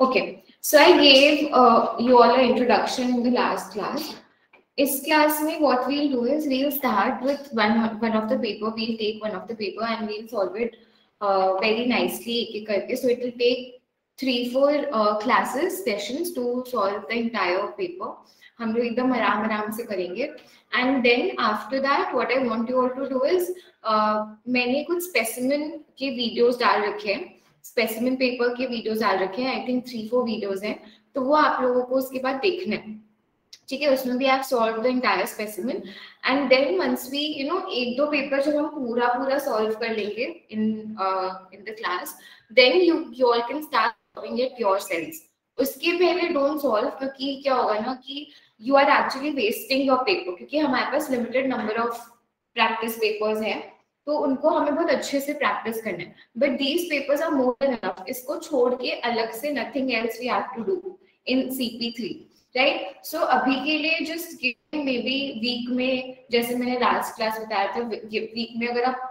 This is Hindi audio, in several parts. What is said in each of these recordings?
Okay, so I gave uh, you all an introduction in the last class. This class में what we'll do is we'll start with one one of the paper. We'll take one of the paper and we'll solve it uh, very nicely So it will take three four uh, classes sessions to solve the entire paper. हम लोग एकदम आराम आराम से करेंगे and then after that what I want you all to do is मैंने कुछ स्पेसिमेन के वीडियोस डाल रखे हैं स्पेसिमेन पेपर के वीडियोस डाल रखे हैं I think three four videos हैं तो वो आप लोगों को उसके बाद देखना है। ठीक है, उसमें भी आप solve the entire specimen and then once we you know एक, दो पेपर जब हम पूरा पूरा सॉल्व कर लेंगे in in the class then you you can start solving it yourselves उसके पहले डोंट सॉल्व क्योंकि क्या होगा ना कि you are actually wasting your paper क्योंकि हमारे पास limited number of practice papers हैं। तो उनको हमें बहुत अच्छे से प्रैक्टिस करना है। But these papers are more than enough इसको छोड़ के अलग से nothing else we have to do in CP3 right so अभी के लिए जस्ट मे बी वीक में, जैसे मैंने लास्ट क्लास बताया था वीक में अगर आप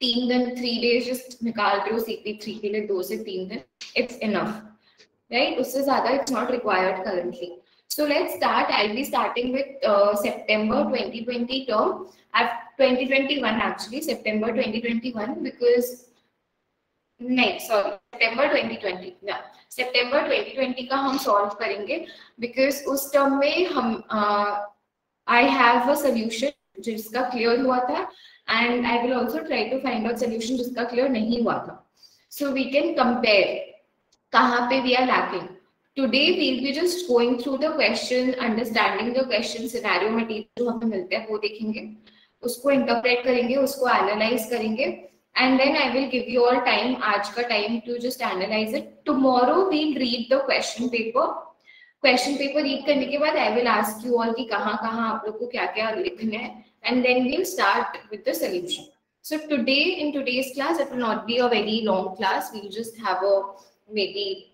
तीन दिन थ्री डेज़ जस्ट निकाल रहे हो सीपी थ्री के लिए दो से तीन दिन इट्स इनफ राइट उससे ज़्यादा it's not required currently So let's start. I'll be starting with uh, September 2020 term. I've 2021 actually, September 2021 because next sorry September 2020 yeah September 2020 का हम solve करेंगे because उस term में हम uh, I have a solution जिसका clear हुआ था and I will also try to find out solution जिसका clear नहीं हुआ था so we can compare कहाँ पे we are lacking Today we'll be just going through the question, understanding the question scenario material जो हमें मिलते हैं वो देखेंगे। उसको इंटरप्रेट करेंगे उसको एनालाइज करेंगे। And then I will give you all time आज का time to just analyse it tomorrow we'll read the question paper question paper read करने के बाद I will ask you all कि कहाँ कहाँ आप लोग को क्या क्या लिखना है। And then we'll start with the solution So today in today's class, it will not be a very long class. We'll just have a maybe one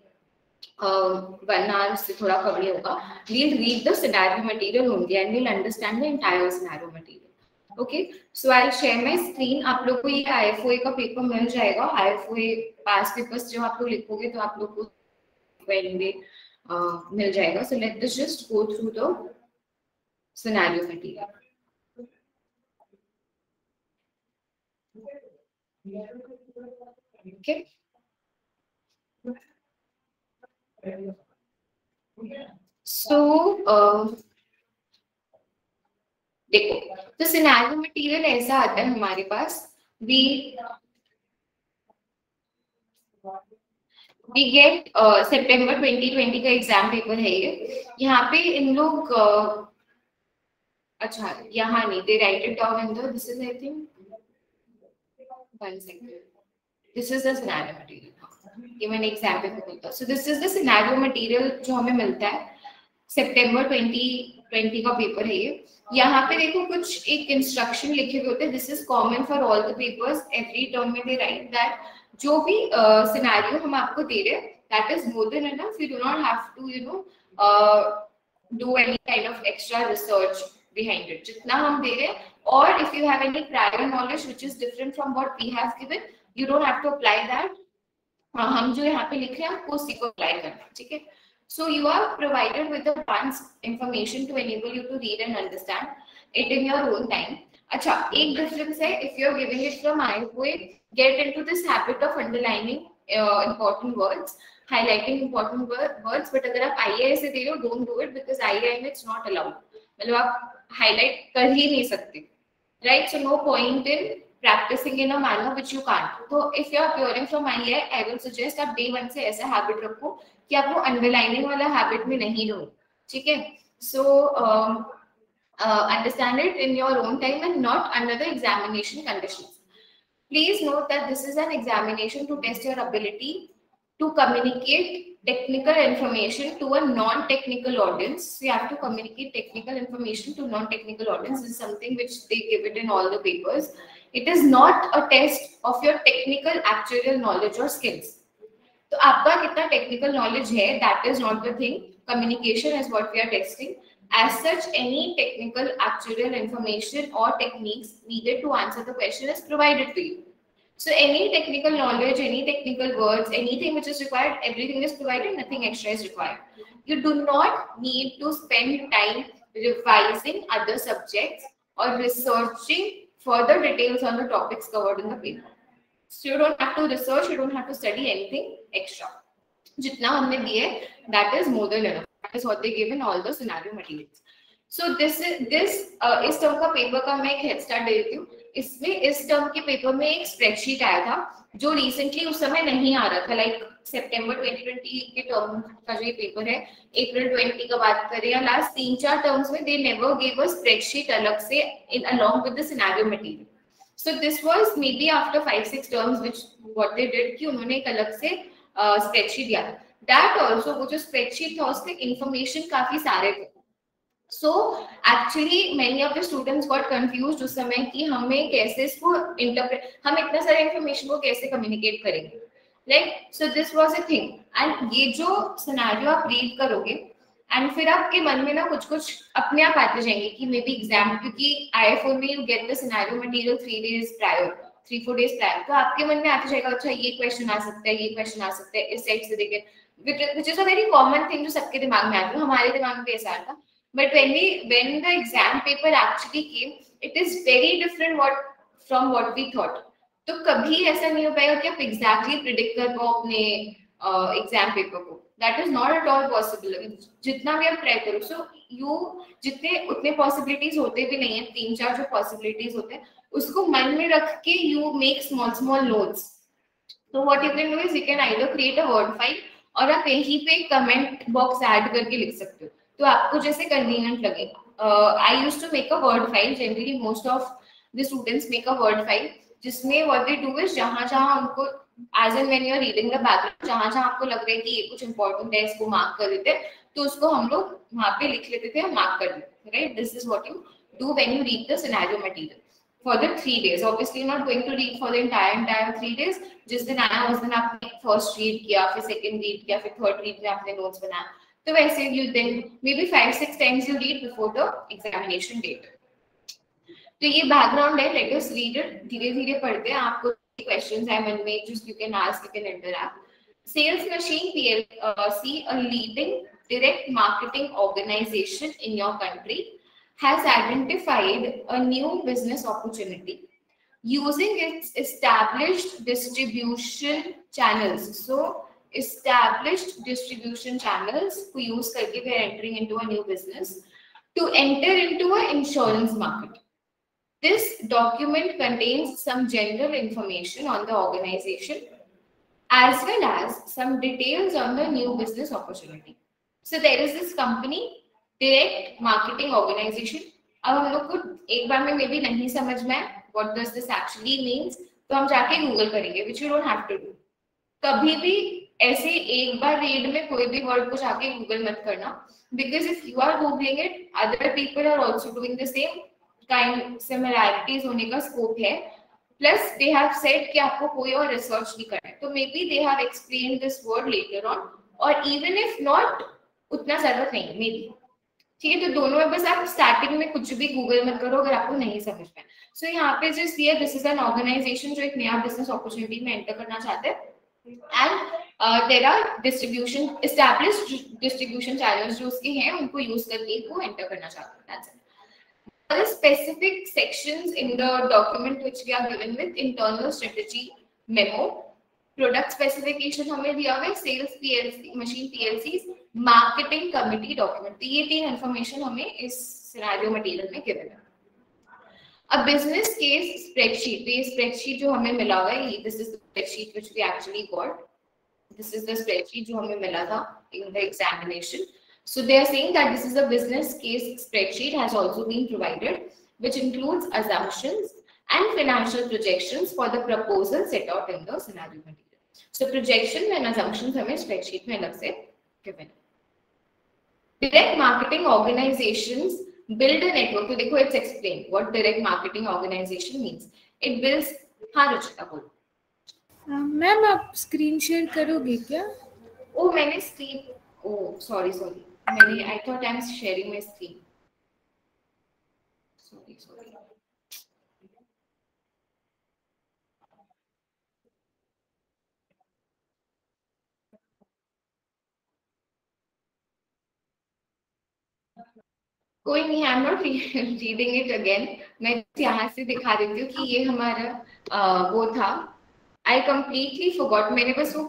वरना से थोड़ा कवर होगा। We'll read the scenario material only and we'll understand the entire scenario material okay so I will share my screen आप लोग को ये आईएफओए का पेपर मिल जाएगा। आईएफओए पास पेपर्स जो आप लोग लिखोगे तो आप लोग को पेंडे मिल जाएगा। So let us just go through the scenario material okay. So uh, देखो तो सिनेरियो मटेरियल ऐसा आता है हमारे पास वी वी गेट सितंबर 2020 का एग्ज़ाम पेपर है ये। यहाँ पे इन लोग uh, अच्छा यहाँ नहीं they write it down in this is I think one second this is the scenario material ये मैंने एग्ज़ाम्पल को बोलता so this is the scenario material जो हमें मिलता है। सितंबर 2020 का पेपर है ये। यहाँ पे देखो कुछ एक इंस्ट्रक्शन लिखे हुए होते हैं। This is common for all the papers every term में दे राइट दैट जो भी सिनेरियो uh, हम आपको दे रहे हैं that is more than enough you do not have to you know do any kind of extra research behind it. हम दे रहे हैं। और if you have any prior knowledge which is different from what we have given you don't have to apply that. हाँ, हम जो यहाँ पे लिख रहे हैं आपको उसी को अप्लाई करना ठीक है? So you are provided with information to enable you to read and understand it in your own time अच्छा एक डिफरेंस है if you are giving it from I we get into this habit of underlining important words highlighting important words but अगर आप आई से दे रहे हो don't do it because I I it's not allowed मतलब आप हाईलाइट कर ही नहीं सकते right so no point in practicing in a manner which you can't. So if you are appearing from IAI, I will suggest आप day one से ऐसा habit रखो कि आप वो underlining वाला habit में नहीं रहो ठीक है so um, uh, understand it in your own time and not under the examination conditions. Please note that this is an examination to test your ability to communicate technical information to a non-technical audience. So you have to communicate technical information to non-technical audience. This is something which they give it in all the papers. It is not a test of your technical actuarial knowledge or skills. तो आपका कितना टेक्निकल नॉलेज है that is not the thing communication is what we are testing as such any technical actuarial information or techniques needed to answer the question is provided to you So any technical knowledge, any technical words, anything which is required, everything is provided, nothing extra is required. You do not need to spend time revising other subjects or researching further details on the topics covered in the paper. So you don't have to research, you don't have to study anything extra. जितना हमने दिए that is more than enough. That is what they give in all the scenario materials. So this is this uh, इस टर्म का पेपर का मैं एक हेड स्टार्ट दे देती हूँ इसमें इस टर्म के पेपर में एक स्प्रेडशीट आया था जो रिसेंटली उस समय नहीं आ रहा था लाइक सितंबर 2020 के टर्म का जो ये पेपर है अप्रैल 20 का बात करें या लास्ट तीन चार टर्म्स में they never give a spreadsheet अलग से in along with the scenario material so this was maybe after five six terms which what they did कि उन्होंने एक अलग से स्प्रेडशीट दिया दैट आल्सो वो जो स्प्रेडशीट था उसमें इंफॉर्मेशन काफ़ी सारे थे। So actually many of the students got confuse उस समय कि हमें कैसे इसको इंटरप्रेट हम इतना सारा इन्फॉर्मेशन को कैसे कम्युनिकेट करेंगे? Like so this was a thing and ये जो सिनेरियो आप रीड करोगे एंड फिर आपके मन में ना कुछ कुछ अपने आप आते जाएँगे कि मे बी एग्ज़ाम क्योंकि आईएफओ में you get the scenario material three days prior three four days prior तो आपके मन में आते जाएगा अच्छा ये क्वेश्चन आ सकता है, ये क्वेश्चन आ सकता है, इस साइड से देखे. Which is a very common thing जो सबके दिमाग में आता है, हमारे दिमाग में ऐसा आता but when we, when the exam paper actually came, it is very different what, from what we thought. तो कभी ऐसा नहीं हो पाएगा कि आप एग्जैक्टली प्रिडिक्ट कर पाओ अपने एग्ज़ाम पेपर को। That is not at all possible जितना भी आप ट्राई करो सो यू जितने, उतने पॉसिबिलिटीज होते भी नहीं है तीन चार जो पॉसिबिलिटीज होते हैं, उसको मन में रख के you make small small notes तो what you can do is you can either create a word file और आप यहीं पे कमेंट बॉक्स ऐड करके लिख सकते हो। तो आपको जैसे कन्वीनियंट लगे। I use to make a word file generally most of the students make a word file जिसमें व्हाट दे डू इज़ जहाँ जहाँ उनको as and when you are reading the background जहाँ जहाँ आपको लग रहा है कि ये कुछ इंपॉर्टेंट है इसको मार्क कर देते तो उसको हम लोग वहाँ पे लिख लेते थे मार्क कर देते right this is what you do when you read the scenario material for the three days. Obviously, not going to read for the entire entire three days. जिस दिन आया उस दिन आपने फ़र्स्ट रीड किया फिर सेकंड रीड किया फिर थर्ड रीड में आपने नोट्स बनाया तो वैसे you then maybe five six times you read before the examination date. तो ये बैकग्राउंड है लेट अस रीड इट धीरे धीरे पढ़ते हैं आपको क्वेश्चंस है मन में just you can ask you can interact. Sales Machine PLC, a leading direct marketing organization in your country, has identified a new business opportunity using its established distribution channels. So established distribution channels who use karke we are entering into a new business to enter into an insurance market. This document contains some general information on the organization as well as some details on the new business opportunity. So there is this company, direct marketing organization. अब हम लोग को एक बार में मे बी नहीं समझ में what does this actually means तो हम जाके गूगल करेंगे which you don't have to do. कभी भी ऐसे एक बार रीड में कोई भी वर्ड को जाके गूगल मत करना because if you are googling it other people are also doing the same kind similarities होने का स्कोप है प्लस दे हैव सेड कि आपको कोई और रिसर्च नहीं करना है। तो maybe they have explain this word later on और इवन इफ़ नॉट उतना ज़रूरत नहीं मे बी ठीक है तो दोनों में बस आप स्टार्टिंग में कुछ भी गूगल मत करो अगर आपको नहीं समझ पाए सो so, यहाँ पे जस्ट ये दिस इज़ एन ऑर्गेनाइजेशन जो एक नया बिज़नेस अपॉर्चुनिटी में एंटर करना चाहते हैं। And uh, there are distribution established distribution जो उसके हैं उनको यूज़ करके वो enter करना चाहते हैं। There are specific sections in the document which we are given with internal strategy memo product specification हमें दिया हुआ है sales PLC machine PLCs marketing committee document तो ये तीन information हमें इस scenario material में given है a business case spreadsheet तो ये spreadsheet जो हमें मिला हुआ है this is the spreadsheet which we actually got this is the spreadsheet जो हमें मिला था in the examination. So they are saying that this is a business case spreadsheet has also been provided, which includes assumptions and financial projections for the proposal set out in the scenario material. So projection and assumptions हमें spreadsheet में अलग से given. Direct marketing organizations build a network. तो देखो it's explained what direct marketing organization means. It builds हाँ रुचिता बोलो. मैम आप स्क्रीन शेयर करोगे क्या ओ मैंने screen O sorry sorry many i thought i'm sharing my screen screen sorry sorry कोई नहीं I am not reading it again मैं यहाँ से दिखा देती हूँ कि ये हमारा आ, वो था। आई कम्प्लीटली फोगॉट मैंने बस वो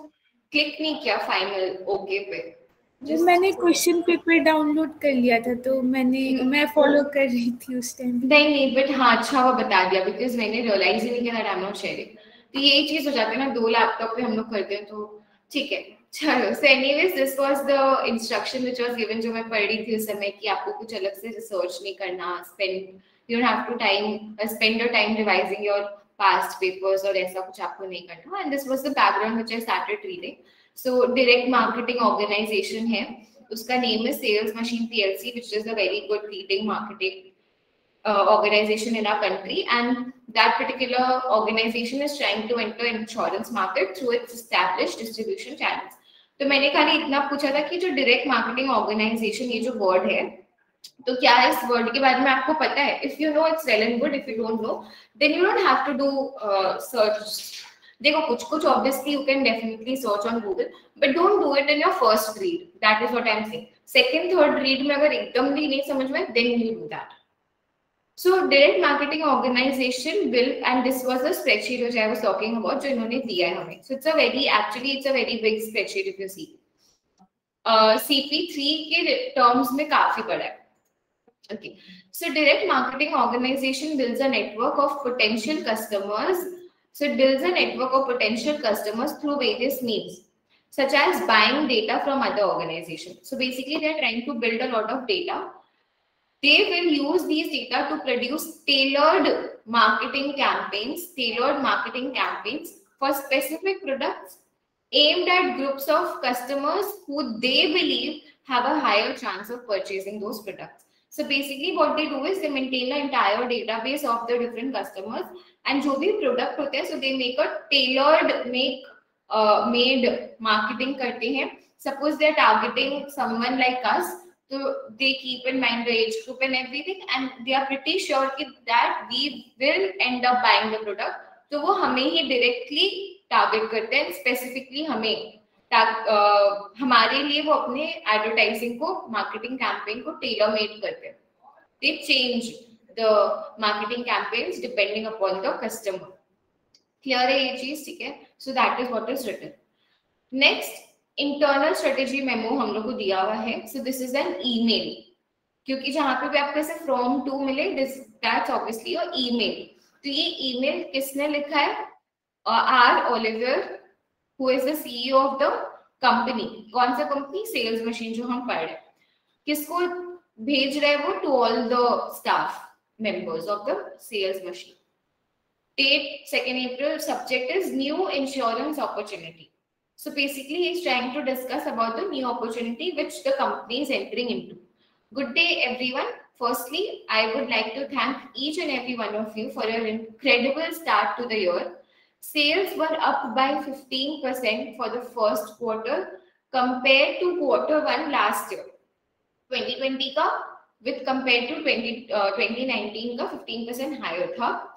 क्लिक नहीं किया फाइनल ओके okay पे। Just मैंने क्वेश्चन पेपर डाउनलोड कर लिया था तो मैंने मैं फॉलो कर रही थी उस टाइम नहीं नहीं बट हाँ अच्छा वो बता दिया बिकॉज़ मैंने रियलाइज़ ही नहीं किया आई एम नॉट शेयरिंग तो यही चीज़ हो जाती है ना दो लैपटॉप पे हम लोग करते हैं तो ठीक है। चलो so anyways this was the instruction which was given जो मैं पढ़ रही थी उस समय कि आपको कुछ अलग से रिसर्च नहीं करना spend you don't have to time spend your time revising your past papers और ऐसा कुछ आपको नहीं करना। And this was the background which I started reading so direct marketing organisation है। उसका नेम है sales machine PLC which is a very good leading marketing organization in our country. And that particular organization is trying to enter insurance market through its established distribution channels. तो मैंने खाली इतना पूछा था कि जो डायरेक्ट मार्केटिंग ऑर्गेनाइजेशन ये जो वर्ड है तो क्या है इस वर्ड के बारे में आपको पता है? If you know it's well and good if you don't know then you don't have to do search देखो, कुछ कुछ obviously you can definitely search on Google but don't do it in your first read that is what I'm saying second third read में अगर एकदम भी नहीं समझ में then you do that so direct marketing organisation build and this was a spreadsheet जो आई वॉज़ टॉकिंग अबाउट जो इन्होंने दिया है हमें. So it's a very actually it's a very big spreadsheet if you see CP three के टर्म्स में काफ़ी बड़ा है. Okay so direct marketing organisation build a network of potential customers So it builds a network of potential customers through various means, such as buying data from other organizations. So basically, they're trying to build a lot of data. They will use these data to produce tailored marketing campaigns, tailored marketing campaigns for specific products aimed at groups of customers who they believe have a higher chance of purchasing those products. So basically what they do is they maintain an entire database of the different customers and जो भी product होते हैं so they make a tailored make uh, made marketing करते हैं suppose they are targeting someone like us so they keep in mind the age group and everything and they are pretty sure that we will end up buying the product तो वो हमें ही directly target करते हैं specifically Uh, हमारे लिए वो अपने एडवर्टाइजिंग को मार्केटिंग कैंपेन को टेलर मेड करते हैं। They change the marketing campaigns depending upon the customer clear है ये चीज़, ठीक है? So that is what is written next internal strategy memo हम लोग को दिया हुआ है। So this is an email क्योंकि जहाँ पे भी आपको ऐसे फ्रॉम टू मिले दैट्स ऑब्वियसली योर ईमेल तो ये ईमेल किसने लिखा है? R Olivier who is the CEO of the company कौन सा कंपनी सेल्स मशीन जो हम पढ़ रहे हैं किसको भेज रहे हैं वो to all the staff members of the sales machine date 2nd april subject is new insurance opportunity so basically he's trying to discuss about the new opportunity which the company is entering into good day everyone firstly i would like to thank each and every one of you for your incredible start to the year Sales were up by 15% for the first quarter compared to quarter one last year. 2020 का with compared to 20, uh, 2019 का 15% higher था.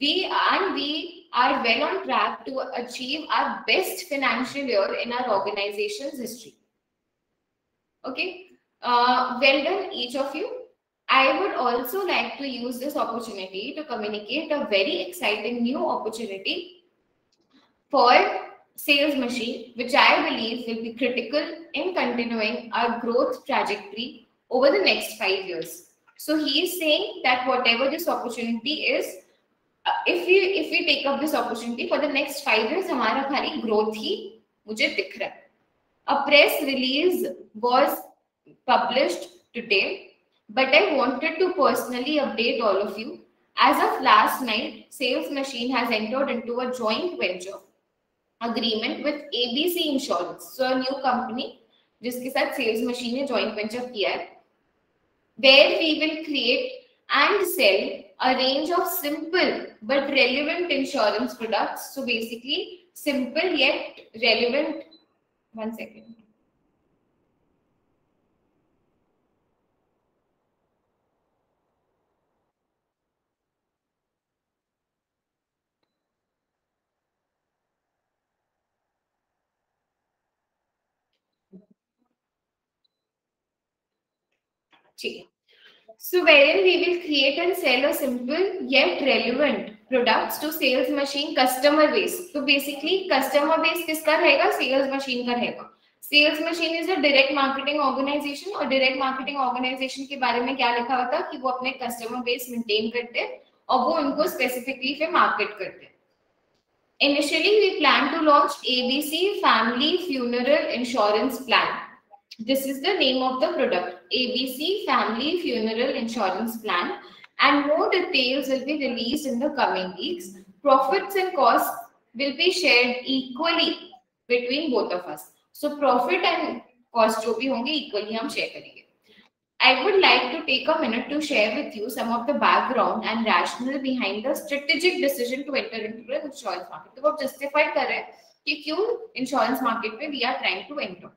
We and we are well on track to achieve our best financial year in our organization's history. Okay, uh, well done each of you. I would also like to use this opportunity to communicate a very exciting new opportunity for sales machine, which I believe will be critical in continuing our growth trajectory over the next five years. So he is saying that whatever this opportunity is, uh, if we if we take up this opportunity for the next five years, हमारा खाली growth ही मुझे दिख रहा है. A press release was published today, but I wanted to personally update all of you. As of last night, Sales Machine has entered into a joint venture agreement with ABC Insurance. So a new company जिसके साथ सेल्स मशीन ने जॉइंट वेंचर किया है where we will create and sell a range of simple but relevant insurance products. So basically, simple yet relevant. One second. है So wherein we will create and sell a simple yet relevant products to sales machine customer base. So basically customer base किसका रहेगा? Sales machine का रहेगा. Sales machine is a direct marketing organisation और डायरेक्ट मार्केटिंग ऑर्गेनाइजेशन के बारे में क्या लिखा था कि वो अपने कस्टमर बेस मेंटेन करते हैं और वो उनको स्पेसिफिकली फिर मार्केट करते हैं Initially, we plan to launch ABC Family Funeral Insurance Plan. This is the name of the product. ABC Family Funeral Insurance Plan. And more details will be released in the coming weeks. Profits and costs will be shared equally between both of us. So profit and cost जो भी होंगे इक्वली हम शेयर करेंगे I would like to take a minute to share with you some of the background and rationale behind the strategic decision to enter into the insurance market. तो वो justify कर रहे हैं कि क्यों insurance market में we are trying to enter.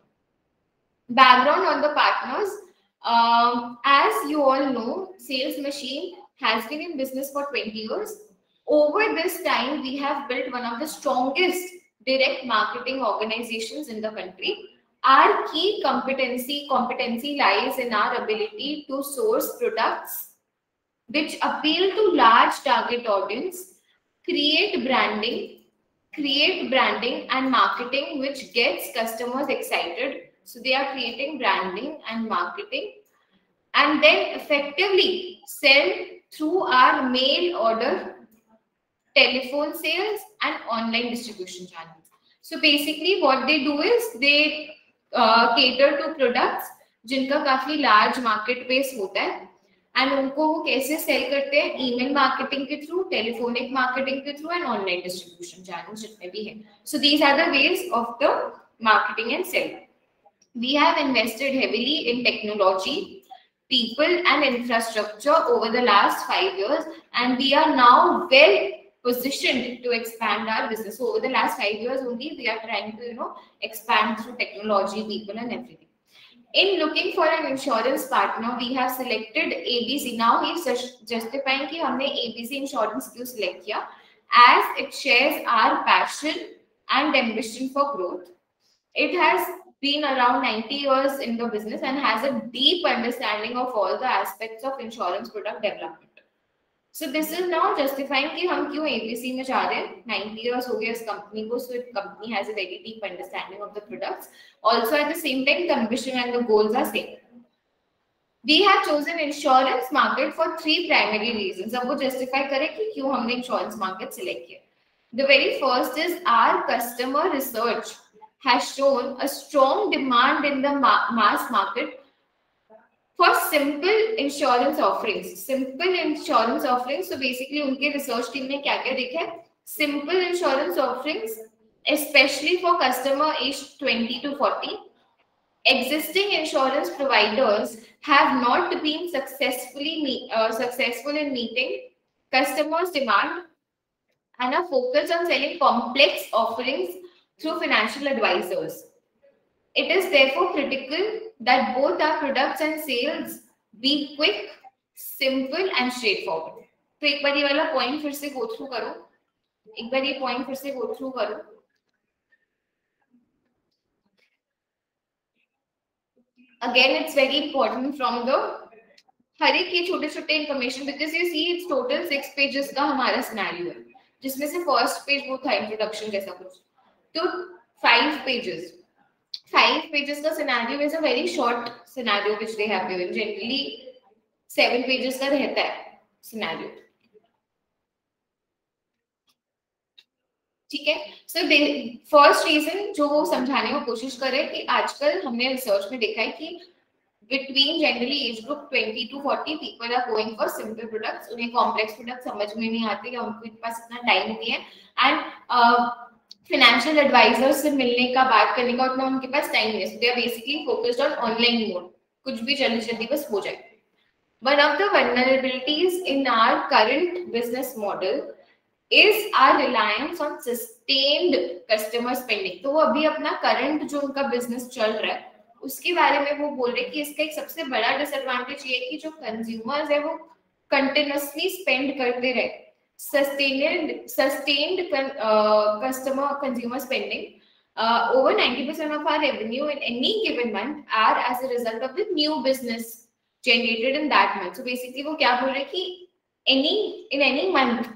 Background on the partners. Um, as you all know, Sales Machine has been in business for 20 years. Over this time, we have built one of the strongest direct marketing organizations in the country. Our key competency competency lies in our ability to source products which appeal to large target audience, create branding, create branding and marketing which gets customers excited. So they are creating branding and marketing and then effectively sell through our mail order telephone sales and online distribution channels. So basically what they do is they uh, cater to products जिनका काफी लार्ज मार्केट बेस होता है एंड उनको वो कैसे सेल करते हैं ईमेल मार्केटिंग के थ्रू टेलीफोनिक मार्केटिंग के through and online distribution channel जितने भी हैं so these are the ways of the marketing and sell we have invested heavily in technology people and infrastructure over the last 5 years and we are now well positioned to expand our business. So over the last five years only, we are trying to, you know, expand through technology, people and everything. In looking for an insurance partner, we have selected ABC. Now he's justifying कि हमने ABC insurance क्यों select किया, as it shares our passion and ambition for growth. It has been around 90 years in the business and has a deep understanding of all the aspects of insurance product development. So this is now justifying कि हम क्यों एबीसी में जा रहे हैं 90 इयर्स हो गया इस कंपनी को so it company has a very deep understanding of the products also at the same time the ambition and the goals are same we have chosen insurance market for three primary reasons अब वो justify करें कि क्यों हमने insurance market select किया the very first is our customer research has shown a strong demand in the ma mass market for simple insurance offerings. Simple insurance offerings so basically unke research team ne kya kya dekha simple insurance offerings especially for customer age 20 to 40 existing insurance providers have not been successfully uh, successful in meeting customers demand and are focused on selling complex offerings through financial advisors it is therefore critical that both our products and sales be quick, simple and straightforward. तो एक बार ये वाला पॉइंट फिर से गो थ्रू करो एक बार ये पॉइंट फिर से गो थ्रू करो again it's very important from the हर एक ये छोटे छोटे information because you see it's total six pages का हमारा सिनेरियो है जिसमें से फ़र्स्ट पेज वो था इंट्रोडक्शन जैसा कुछ to five pages. Five pages का scenario is a very short scenario which they have given. Generally, seven pages का रहता है scenario. ठीक है सो दे फ़र्स्ट रीजन जो वो समझाने की कोशिश कर रहे हैं कि आजकल हमने रिसर्च में देखा है कि between generally age group 20 to 40 people are going for simple products उन्हें कॉम्प्लेक्स प्रोडक्ट समझ में नहीं आते या उनके पास इतना टाइम नहीं है एंड फाइनेंशियल एडवाइजर से मिलने का बात करने का उतना उनके पास टाइम नहीं है। They are basically focused on online mode कुछ भी जल्दी जल्दी बस हो जाए। One of the vulnerabilities in our current business model is our reliance on sustained customer spending तो वो अभी अपना करंट जो उनका बिज़नेस चल रहा है, उसके बारे में वो बोल रहे कि इसका एक सबसे बड़ा डिसएडवांटेज ये है कि जो कंज्यूमर्स है वो कंटिन्यूसली स्पेंड करते रहे। Sustained sustained uh, customer consumer spending uh, over 90% of our revenue in any given month are as a result of the new business generated in that month. So basically क्या बोल रहे हैं कि any in any month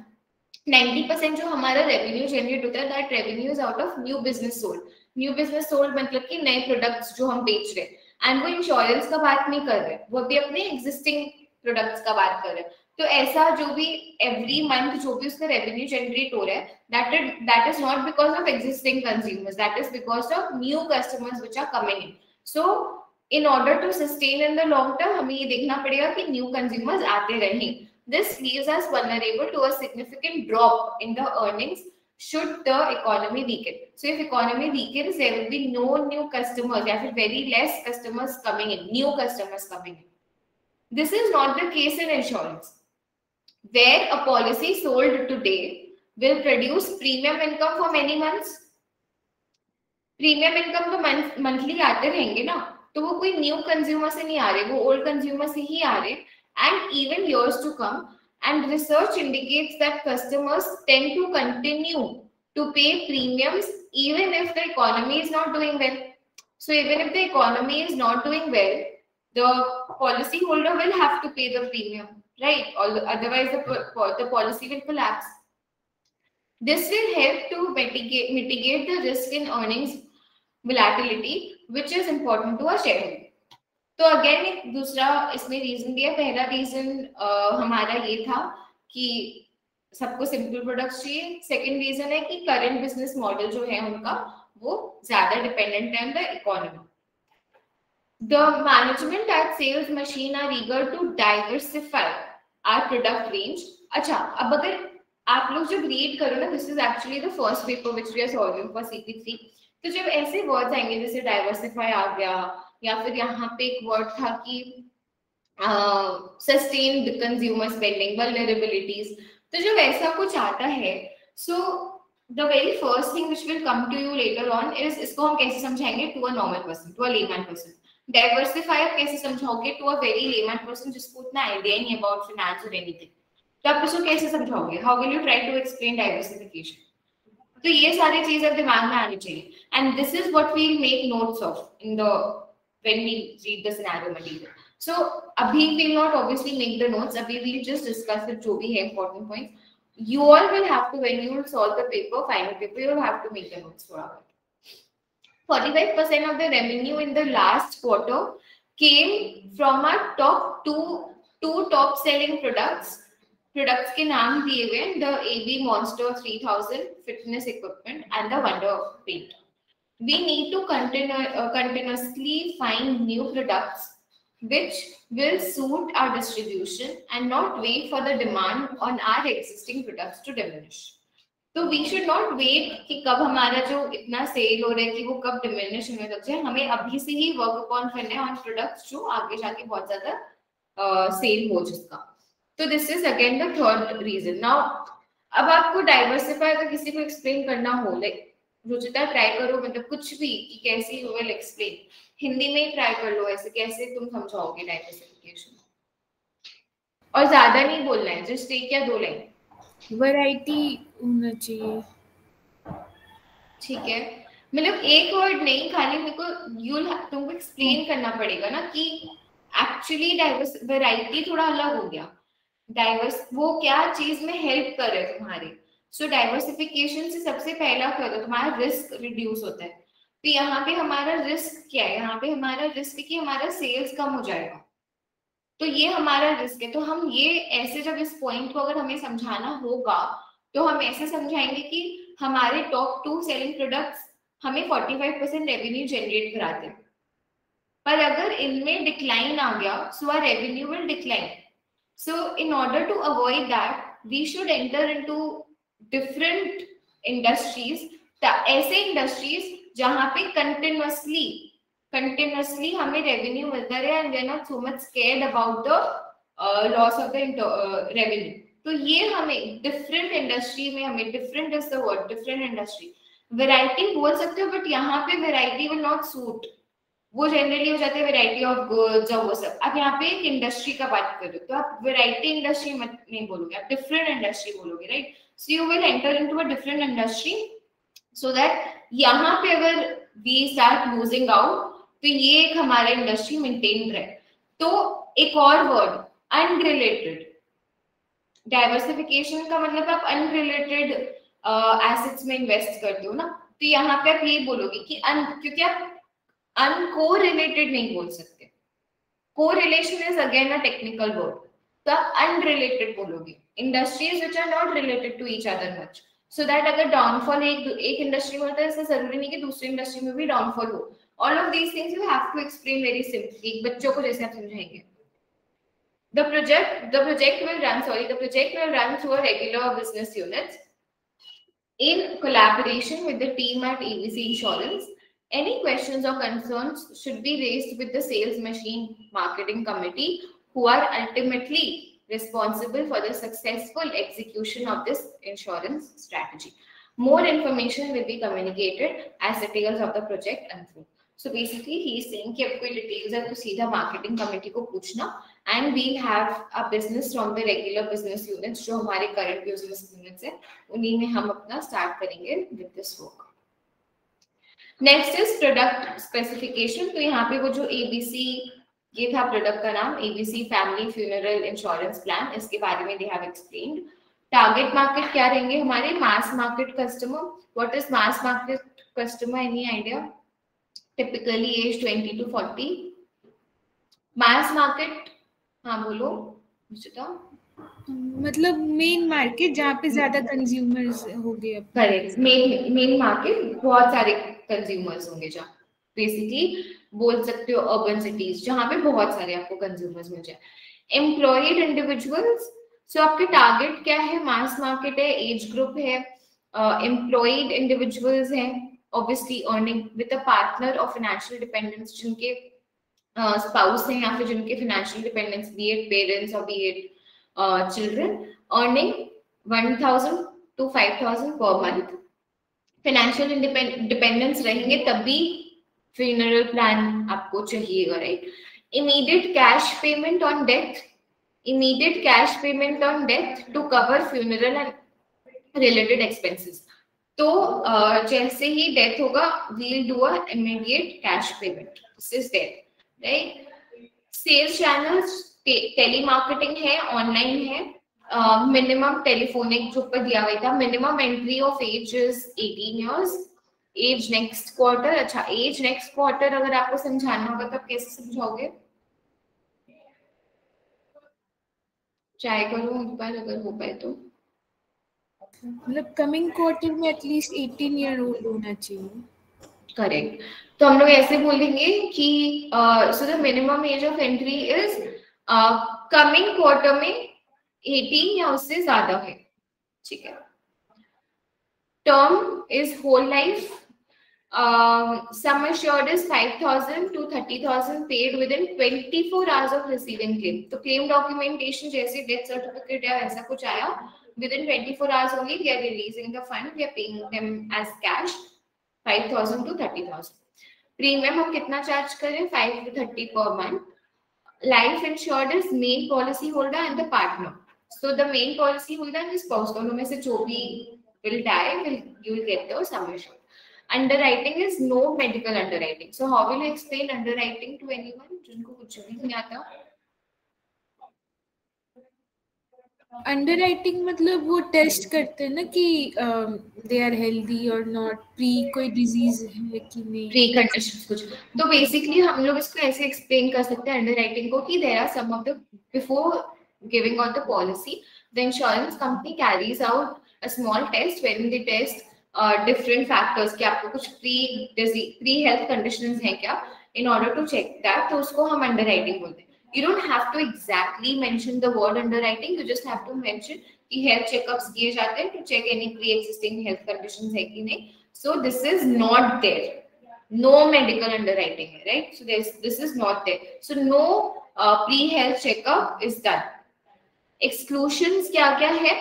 90% जो हमारा revenue generate होता है that revenue is out of new business sold. New business sold मतलब कि नए products जो हम बेच रहे हैं वो इंश्योरेंस का बात नहीं कर रहे वो भी अपने एग्जिस्टिंग प्रोडक्ट्स का बात कर रहे हैं तो ऐसा जो भी एवरी मंथ जो भी उसका रेवेन्यू जनरेट हो रहा है that that is not because of existing consumers that is because of new customers which are coming in so in order to sustain in the long term हमें ये देखना पड़ेगा कि न्यू कंज्यूमर्स आते रहें this leaves us vulnerable to a significant drop in the earnings should the economy weaken. So if economy weakens, there will be no new customers, there will be very less customers coming in, new customers coming in. This is not the case in insurance where a policy sold today will produce premium income for many months premium income तो मंथली आते रहेंगे ना तो वो कोई न्यू कंज्यूमर से नहीं आ रहे वो ओल्ड कंज्यूमर से ही आ रहे and even years to come and research indicates that customers tend to continue to pay premiums even if the economy is not doing well so even if the economy is not doing well the policy holder will have to pay the premium Right? Otherwise, the, the policy will collapse. This will help to mitigate, mitigate the risk in earnings volatility, which is important to a shareholder. तो अगेन एक दूसरा इसमें रीजन दिया पहला रीजन हमारा ये था कि सबको सिंपल प्रोडक्ट्स चाहिए सेकंड रीजन है कि करंट बिज़नेस मॉडल जो है उनका वो ज़्यादा डिपेंडेंट है economy The management at Sales Machine are eager to diversify our product range. अच्छा अब अगर आप लोग जब रीड करो ना this is actually the first paper which we are solving for CP3 तो जब ऐसे वर्ड्स आएँगे, जैसे डाइवर्सिफाई आ गया, या फिर यहाँ पे एक वर्ड था कि सस्टेन कंज्यूमर स्पेंडिंग वल्नरेबिलिटीज तो जब ऐसा कुछ आता है so the very first thing which will come to you later on is इसको हम कैसे समझाएँगे? To a normal person to a layman person diversify आप कैसे समझाओगे to a very layman person जिसको उतना आइडिया नहीं अबाउट फाइनेंस और एनीथिंग तो आप उसको कैसे समझाओगे? How will you try to explain diversification तो ये सारी चीज़ें दिमाग में आनी चाहिए। And this is what we make notes of in the when we read the scenario material so अभी will not obviously make the notes अभी विल जस्ट डिस्कस द जो भी है important points you all will have to, when you will solve the paper, final paper you will have to make the notes for our 45% of the revenue in the last quarter came from our top two two top selling products products के नाम दिए हुए the AB Monster 3000 fitness equipment and the Wonder Paint. We need to continue, uh, continuously find new products which will suit our distribution and not wait for the demand on our existing products to diminish. तो वी शुड नॉट वेट कि कब हमारा जो इतना सेल हो रहा है कि वो कब डिमिनिश होने लग जाए। हमें अभी से ही वर्क अपॉन करना है ऑन प्रोडक्ट्स जो आगे जाके बहुत ज़्यादा सेल हो जिसका। तो this is again the third reason now अब आपको डाइवर्सिफाई अगर किसी को एक्सप्लेन करना हो लाइक रुचिता ट्राई करो मतलब कुछ भी कि कैसे यू विल एक्सप्लेन हिंदी में ही ट्राई कर लो, ऐसे कैसे तुम समझाओगे डाइवर्सिफिकेशन और ज़्यादा नहीं बोलना है जस्ट एक या दो लाइन वैरायटी होना चाहिए। ठीक है। मतलब एक वर्ड नहीं खाली मेरे को यू तुमको एक्सप्लेन करना पड़ेगा ना कि एक्चुअली डाइवर्स वैरायटी थोड़ा अलग हो गया। डाइवर्स वो क्या चीज़ में हेल्प कर रहे तुम्हारे? सो डाइवर्सिफिकेशन से सबसे पहला क्या होता है? तुम्हारा रिस्क रिड्यूस होता है। तो यहाँ पे हमारा रिस्क क्या है? यहाँ पे हमारा रिस्क कि हमारा सेल्स कम हो जाएगा। तो ये हमारा रिस्क है। तो हम ये ऐसे जब इस पॉइंट को अगर हमें समझाना होगा तो हम ऐसे समझाएँगे कि हमारे टॉप टू सेलिंग प्रोडक्ट्स हमें 45 परसेंट रेवेन्यू जनरेट कराते पर अगर इनमें डिक्लाइन आ गया so our revenue will decline so in order to avoid that we should enter into different industries ऐसे इंडस्ट्रीज़ जहाँ पे कंटिन्यूसली continuously हमें revenue मिलता रहे and we are not so much scared about the uh, loss of the uh, revenue. तो ये हमें डिफरेंट इंडस्ट्री में हमें different is the word different industry variety बोल सकते हो बट यहाँ पे वेराइटी विल नॉट सूट वो जनरली हो जाते हैं वेराइटी ऑफ़ गुड्स और वो सब. आप यहाँ पे एक इंडस्ट्री का बात करो तो आप वेराइटी इंडस्ट्री मत नहीं बोलोगे आप डिफरेंट इंडस्ट्री बोलोगे right so you will enter into a different industry so that यहाँ पे अगर वी स्टार्ट लूजिंग आउट तो ये एक हमारा इंडस्ट्री मेंटेन रहे। तो एक और वर्ड अनरिलेटेड डाइवर्सिफिकेशन का मतलब आप अनरिलेटेड एसेट्स में इन्वेस्ट करते हो ना तो यहाँ पे आप ये बोलोगे कि अन क्योंकि आप अनको रिलेटेड नहीं बोल सकते। को relation is again a technical word तो आप अनरिलेटेड बोलोगे। Industries which are not related to each other much so that अगर डाउनफॉल एक एक इंडस्ट्री में होता है, इससे ज़रूरी नहीं कि दूसरी इंडस्ट्री में भी डाउनफॉल हो। All of these things you have to explain very simply बच्चों को जैसे आप समझाएंगे The project, the project will run, sorry, the project will run through a regular business units in collaboration with the team at ABC Insurance. Any questions or concerns should be raised with the sales machine marketing committee who are ultimately responsible for the successful execution of this insurance strategy. More information will be communicated as details of the project unfold. So basically he is saying कि अब कोई details है तो सीधा marketing committee को पूछना and we have a business from the regular business units जो हमारे current business units है उन्हीं में हम अपना start करेंगे with this work. Next is product specification तो यहाँ पे वो जो ABC ये था प्रोडक्ट का नाम ABC family funeral insurance plan इसके बारे में they have explained target market क्या रहेंगे हमारे mass market customer what is mass market customer any idea typically age 20 to 40 mass market हाँ बोलो मुझता मतलब मेन मार्केट जहाँ पे ज़्यादा कंज्यूमर्स हो गए करेक्ट मेन मेन मार्केट बहुत सारे कंज्यूमर्स होंगे जहाँ। बेसिकली बोल सकते हो अर्बन सिटीज़ जहाँ पे बहुत सारे आपको कंज्यूमर्स मिल जाए। एम्प्लॉयड इंडिविजुअल्स सो आपके टारगेट क्या है? मास मार्केट है एज ग्रुप है। एम्प्लॉयड uh, इंडिविजुअल्स हैं। Obviously earning with a partner of financial dependence जिनके स्पाउस हैं या फिर जिनके financial dependence be it parents or be it uh, children earning 1000 to 5000 per month financial independence रहेंगे तब भी funeral plan आपको चाहिएगा right immediate cash payment on death immediate cash payment on death to cover funeral and related expenses तो जैसे ही डेथ होगा we'll do a immediate cash payment is death right sales channels telemarketing है ऑनलाइन है. मिनिमम टेलीफोनिक जो पर दिया हुआ था minimum entry of age is 18 years age next quarter अच्छा एज नेक्स्ट क्वार्टर अगर आपको समझाना होगा तो कैसे समझाओगे? ट्राई करो, एक बार अगर हो पाए तो। मतलब कमिंग क्वार्टर में एटलीस्ट 18 ईयर ओल्ड होना चाहिए। करेक्ट तो हम लोग ऐसे बोलेंगे कि so the minimum age of entry is coming quarter में 18 या उससे ज़्यादा है। ठीक है? Term is whole life sum assured is 5000 to 30000 paid within 24 hours of receiving claim. तो claim documentation जैसे death certificate या ऐसा कुछ आया within 24 hours only we are releasing the fund we are paying them as cash 5000 to 30000 premium हम कितना चार्ज करें 5 to 30 per month life insured is main policy holder and the partner so the main policy holder and spouse दोनों में से जो भी will die will you will get the sum assured underwriting is no medical underwriting so how will you explain underwriting to anyone जिनको कुछ भी नहीं आता अंडर राइटिंग मतलब वो टेस्ट करते हैं ना कि दे आर हेल्दी और नॉट प्री कोई डिज़ीज़ है कि नहीं? प्री कंडीशन कुछ। तो बेसिकली हम लोग इसको ऐसे एक्सप्लेन कर सकते हैं अंडर राइटिंग को कि there are some of the before giving out the policy the insurance company carries out a small test when they test different factors कि आपको कुछ pre disease pre health conditions हैं क्या? In order to check that तो उसको हम अंडर राइटिंग बोलते हैं। You don't have to exactly mention the word underwriting you just have to mention कि health checkups किए जाते हैं to check any pre-existing health conditions है कि नहीं so this is not there no medical underwriting है right so this this is not there so no uh, pre-health checkup is done exclusions क्या क्या है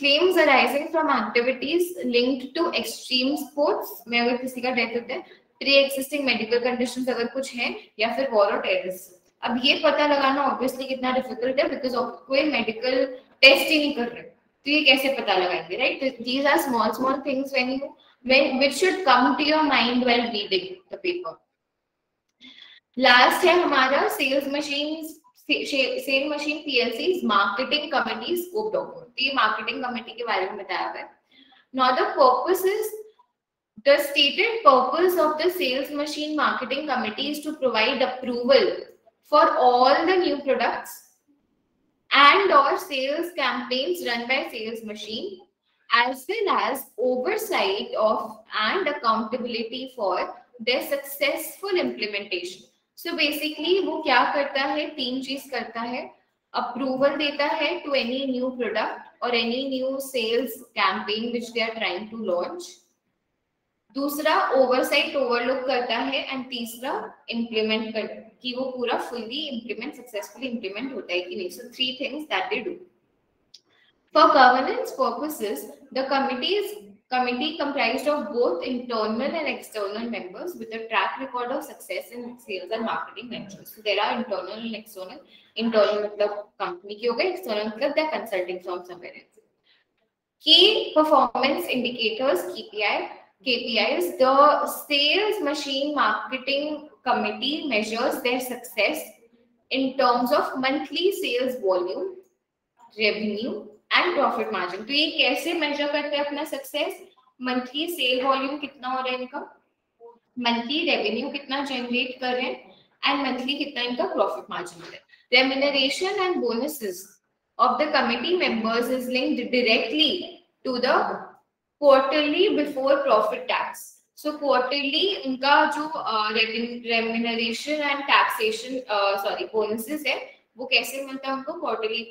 claims arising from activities linked to extreme sports में किसी का डेथ होता है प्री एक्सिस्टिंग मेडिकल कंडीशंस अगर कुछ है या फिर वॉर और टेररिज्म अब ये पता लगाना ऑब्वियसली कितना डिफ़िकल्ट है बिकॉज़ ऑफ़ कोई मेडिकल टेस्ट ही नहीं कर रहे। तो ये कैसे पता लगाएँगे right these are small small things when you when which should come to your mind while reading the paper last है हमारा sales machine sale machine PLC marketing committee scope document ये मार्केटिंग कमिटी के बारे में बताया हुआ है। Now the purpose is, the stated purpose of the sales machine marketing committee is to provide approval for all the new products and or sales campaigns run by sales machine as well as oversight of and accountability for their successful implementation so basically वो क्या करता है तीन चीज करता है अप्रूवल देता है टू एनी न्यू प्रोडक्ट और any new sales campaign which they are trying to launch दूसरा ओवरसाइट ओवरलुक करता है एंड तीसरा इंप्लीमेंट कर कि वो पूरा फुल्ली इंप्लीमेंट सक्सेसफुली इंप्लीमेंट होता है कि नहीं so three things that they do governance purposes, the committee is committee comprised of both internal and external members with a track record of success in sales and marketing ventures. So there are internal and external. Internal मतलब company की हो गई, external मतलब consulting from somewhere else. Key performance indicators KPI KPIs the sales machine marketing committee measures their success in terms of monthly sales volume, revenue, and profit margin तो ये कैसे मेजर करते हैं अपना सक्सेस मंथली सेल वॉल्यूम कितना हो रहा है इनका मंथली रेवेन्यू कितना जनरेट कर रहे हैं एंड मंथली कितना इनका प्रॉफिट मार्जिन है remuneration and bonuses of the committee members is linked directly to the quarterly before profit tax. So quarterly उनका जो and taxation uh, sorry bonuses है वो कैसे मिलता है उनको quarterly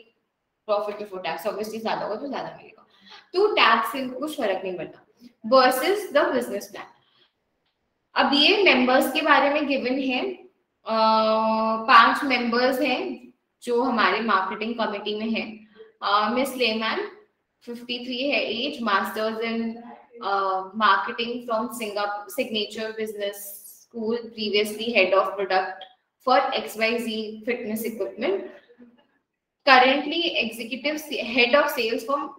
profit before tax obviously ज़्यादा होगा तो ज़्यादा मिलेगा। तो टैक्स से इनको कुछ फ़र्क नहीं पड़ता। वर्सेस द बिज़नेस प्लान अब ये मेंबर्स के बारे में गिवन है। पाँच मेंबर्स हैं जो हमारे मार्केटिंग कमेटी में है। मिस लेमैन 53 है age masters in marketing from Singapore signature business school previously head of product for XYZ fitness equipment currently executive head of sales from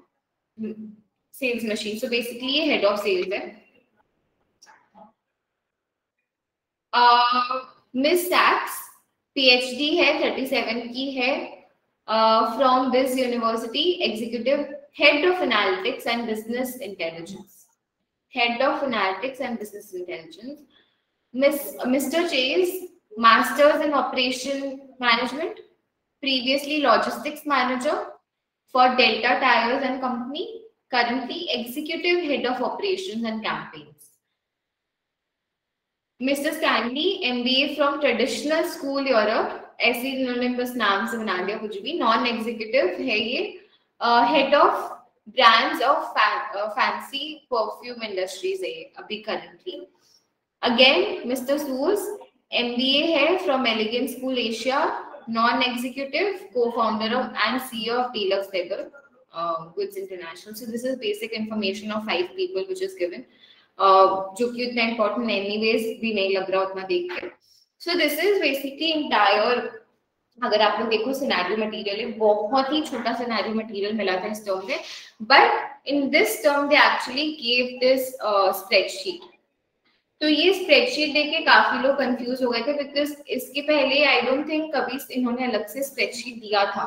sales machine. So basically head of sales है. Uh, Miss Sachs PhD है 37 की है uh, from this university executive head of analytics and business intelligence head of analytics and business intelligence Miss Mr. Chase masters in operation management previously logistics manager for Delta Tires and Company, currently executive head of operations and campaigns. Mr. Stanley, MBA from Traditional School Europe, ऐसे इन्होंने बस नाम से बना लिया कुछ भी नॉन एग्जीक्यूटिव है ये head of brands of fancy perfume industries है अभी currently again mister Suze MBA है from elegant school Asia non-executive, co-founder of and CEO of Deluxe Leather uh, Goods International. So this is basic information of five people which is given. Uh, जो कि important anyways भी नहीं लग रहा उतना देख के. So this is basically entire अगर आप लोग देखो सिनेरियो मटेरियल है, बहुत ही छोटा सिनेरियो मटेरियल मिला था इस टर्म में but in this term they actually give this spreadsheet तो ये स्प्रेडशीट देखे काफ़ी लोग कंफ्यूज हो गए थे बिकॉज़ इसके पहले आई डोंट थिंक कभी इन्होंने अलग से स्प्रेडशीट दिया था।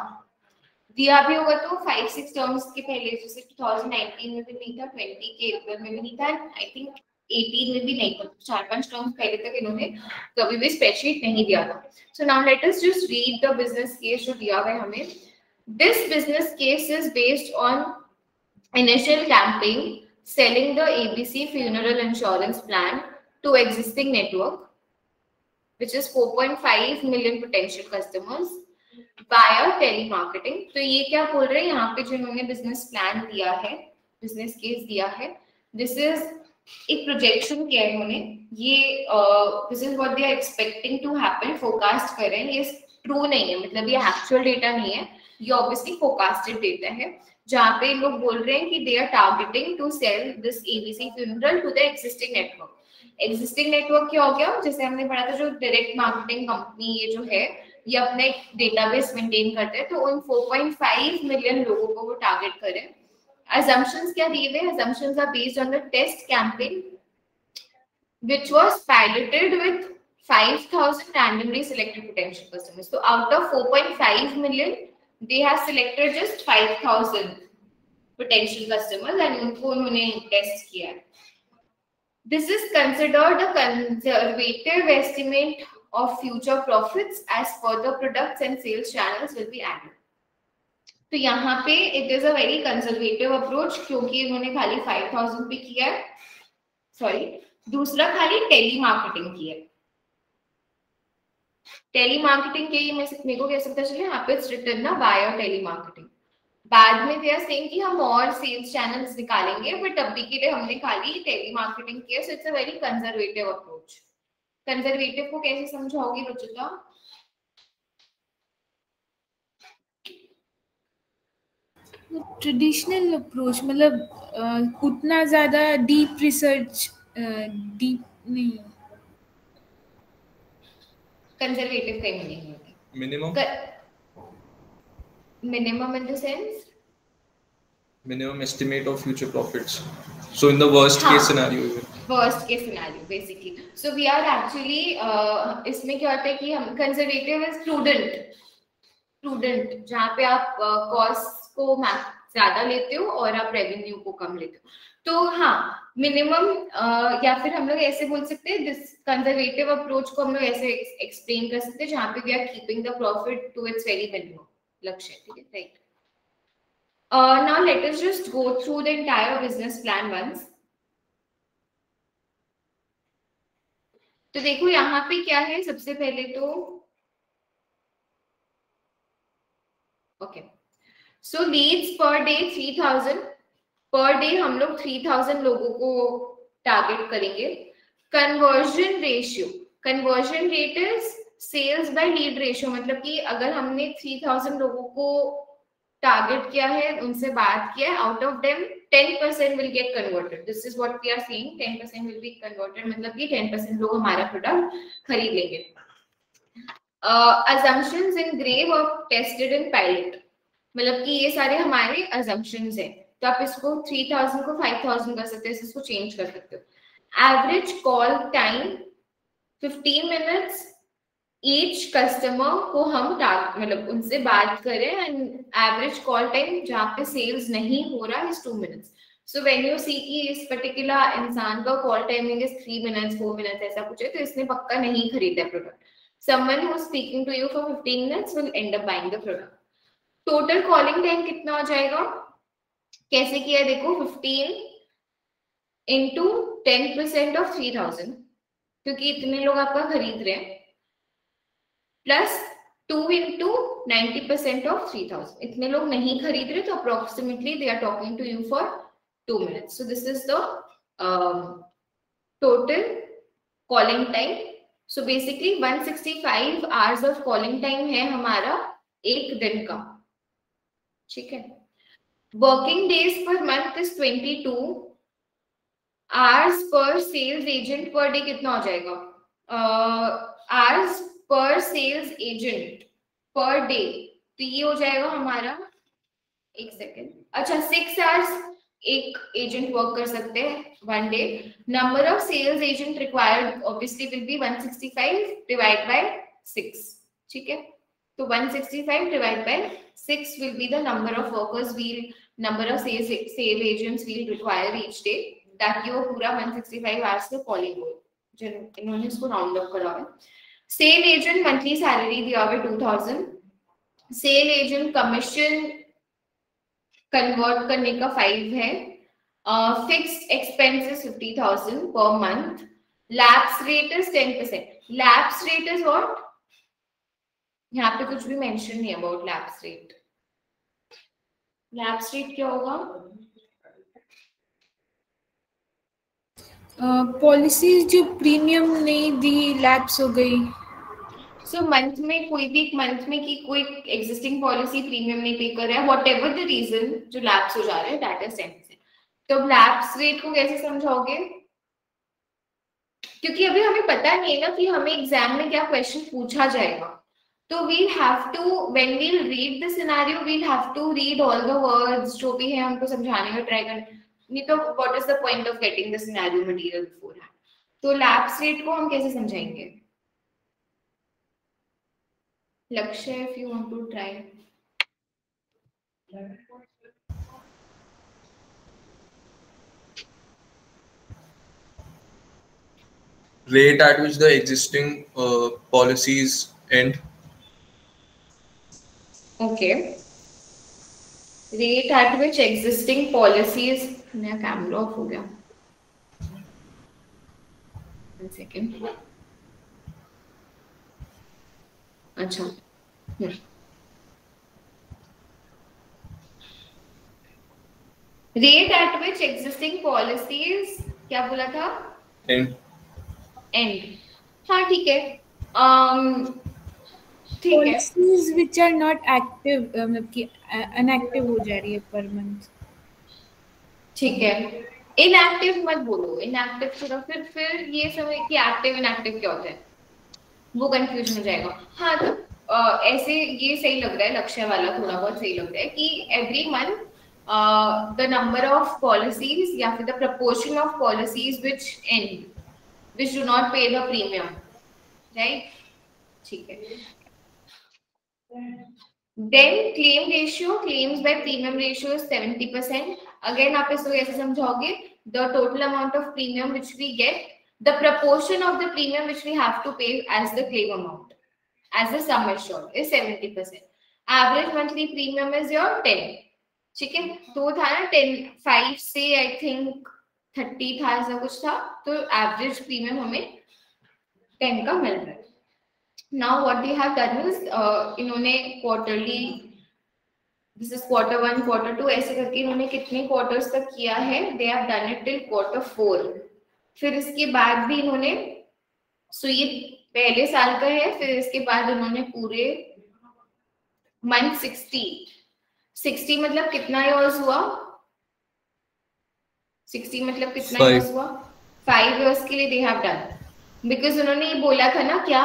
दिया भी होगा तो फाइव सिक्स टर्म्स के पहले, जैसे 2019 में भी नहीं था 20 के अप्रैल में भी नहीं था आई थिंक 18 में भी नहीं था चार पाँच टर्म्स पहले तक इन्होंने कभी भी स्प्रेडशीट नहीं दिया था। So now let us just read the business case जो दिया हुआ है हमें। This business case is based on initial campaign selling the ABC funeral insurance plan to existing network, which is 4.5 million potential customers via telemarketing. तो ये क्या बोल रहे हैं? यहाँ पे जो इन्होंने बिज़नेस प्लान दिया है बिज़नेस केस दिया है दिस इज़ एक प्रोजेक्शन किया है इन्होंने, ये this is what they are expecting to happen forecast कर रहे हैं ये ट्रू नहीं है मतलब ये एक्चुअल डेटा नहीं है, ये ऑब्वियसली फोरकास्टेड डेटा है, जहाँ पे लोग बोल रहे हैं कि they are targeting to sell this ABC funeral to the existing network existing network क्या हो गया? जैसे हमने पढ़ा था, जो डायरेक्ट मार्केटिंग कंपनी ये जो है, ये अपने डेटाबेस मेंटेन करते हैं तो उन 4.5 मिलियन लोगों को वो टारगेट करें। assumptions kya diye hue assumptions are based on the test campaign which was piloted with 5000 randomly selected potential customers. So out of 4.5 million they have selected just 5000 potential customers and unko unhone test kiya this is considered a conservative estimate of future profits as further products and sales channels will be added. तो यहाँ पे it is a very conservative approach क्योंकि उन्होंने खाली 5000 पे किया है। सॉरी दूसरा खाली टेली मार्केटिंग की है टेली मार्केटिंग के मेरे को कैसे पता चले यहाँ पे रिटर्न ना बाय टेली मार्केटिंग बाद में दे आर सेइंग कि हम और सेल्स चैनल्स निकालेंगे बट अभी के लिए हमने खाली टेली मार्केटिंग किया so it's a very conservative approach conservative को कैसे समझाओगी, रुचिता? ट्रेडिशनल अप्रोच मतलब उतना ज़्यादा डीप रिसर्च डीप नहीं। कंजर्वेटिव कहीं नहीं होता। Minimum minimum in the sense minimum estimate of future profits so in the worst case scenario worst case scenario basically so we are actually इसमें क्या होता है कि हम कंजर्वेटिव इज़ प्रूडेंट प्रूडेंट जहाँ पे आप कॉस्ट को ज़्यादा लेते हो और आप रेवेन्यू को कम लेते हो। तो हाँ मिनिमम या फिर हम लोग ऐसे बोल सकते हैं दिस कंजर्वेटिव अप्रोच को हम लोग ऐसे एक्सप्लेन कर सकते हैं, जहाँ पे we are keeping the profit to its very minimum लक्ष्य ठीक है? Right now let us just go through the entire business plan once. तो देखो, यहाँ पे क्या है, सबसे पहले तो okay so leads per day three thousand per day हम लोग थ्री थाउज़ेंड लोगों को टारगेट करेंगे. Conversion ratio conversion rate is sales by lead ratio मतलब कि अगर हमने थ्री थाउज़ेंड लोगों को टारगेट किया है, उनसे बात किया है out of them 10% will get converted this is what we are seeing 10% will be converted मतलब कि 10% लोग हमारा प्रोडक्ट खरीद लेंगे assumptions in grey were tested in pilot मतलब कि ये सारे हमारे assumptions हैं। तो आप इसको 3000 को 5000 कर सकते हो इसको चेंज कर सकते हो। Average call time 15 minutes each customer को हम मतलब उनसे बात करें एंड एवरेज कॉल टाइम जहाँ पे सेल्स नहीं हो रहा है two minutes so when you see कि इस पर्टिकुलर इंसान का call timing is three minutes four minutes ऐसा कुछ है तो इसने पक्का नहीं खरीदा product someone who speaking to you for 15 minutes will end up buying the product total calling time कितना हो जाएगा? कैसे किया देखो? 15 इंटू टेन परसेंट ऑफ़ 3000 क्योंकि इतने लोग आपका खरीद रहे हैं। Plus two into ninety percent of three thousand इतने लोग नहीं खरीद रहे तो approximately they are talking to you for two minutes so this is the total calling time so basically 165 hours of calling time है हमारा एक दिन का। ठीक है। Working days per month is 22 hours per sales agent per day कितना हो जाएगा? Hours uh, per sales agent per day तो ये हो जाएगा हमारा एक सेकेंड अच्छा सिक्स आवर्स एक एजेंट वर्क कर सकते हैं one day number of sales agent required obviously will be 165 divide by six ठीक है? तो 165 divide by six will be the number of workers we'll number of sales sale agents we'll require each day ताकि वो पूरा 165 आवर्स में कॉलिंग हो। इन्होंने इसको राउंड अप करा है। मंथली सैलरी दिया हुआ two thousand sale agent commission convert करने का फाइव है। Fix expenses fifty thousand per month lapse rate is ten percent lapse rate is what यहाँ पे कुछ भी मेंशन नहीं about lapse rate lapse rate क्या होगा? पॉलिसीज़ uh, जो प्रीमियम नहीं दी लैप्स हो गई। सो so, मंथ में कोई भी मंथ में कि कोई एग्जिस्टिंग पॉलिसी प्रीमियम नहीं पे कर रहा है वॉट एवर द रीजन जो लैप्स हो जा रहे हैं दैट इज़ टेन तो लैप्स रेट को कैसे समझाओगे? क्योंकि अभी हमें पता नहीं है ना कि हमें एग्ज़ाम में क्या क्वेश्चन पूछा जाएगा। तो we have to when we read the scenario we have to read all the words जो भी है हमको समझाने का ट्राई करना नहीं तो what is the point of getting the scenario material before तो लैप्स रेट को हम कैसे समझाएँगे Lakshay, if you want to try. Rate at which the existing uh, policies end. Okay. Rate at which existing policies. मेरा कैमरा ऑफ़ हो गया One second. अच्छा हम्म. Rate at which existing policies क्या बोला था End. एंड हाँ ठीक है um, है। which are not active uh, मतलब कि अनएक्टिव हो जा रही है पर मंथ ठीक है। इनएक्टिव मत बोलो। इनएक्टिव थोड़ा फिर फिर ये समझ कि एक्टिव इनएक्टिव क्या होता है? वो कंफ्यूजन हो जाएगा। हाँ तो अ, ऐसे ये सही लग रहा है लक्ष्य वाला थोड़ा बहुत सही लग रहा है कि every month the number of policies या फिर the proportion of policies which and which do not pay the premium right ठीक है। Then claim ratio, claims by premium ratio is 70%. Again, आप इसको कैसे समझाओगे? The total amount of premium which we get, the proportion of the premium which we have to pay as the claim amount, as the sum assured is 70%. Average monthly premium is your 10. ठीक है तो था ना 10 5 से आई थिंक 30 था ऐसा कुछ था तो एवरेज प्रीमियम हमें 10 का मिल रहा है now what they have done is uh, इन्होंने quarterly this is quarter one quarter two ऐसे करके इन्होंने कितने quarters तक किया है? They have done it till quarter four. फिर इसके बाद भी इन्होंने सो ये पहले साल का है फिर इसके बाद उन्होंने पूरे मंथ सिक्सटी सिक्सटी मतलब कितना ईयर्स हुआ? सिक्सटी मतलब कितना. ईयर्स हुआ? फाइव ईयर्स के लिए दे हैव डन बिकॉज़ उन्होंने ये बोला था ना क्या?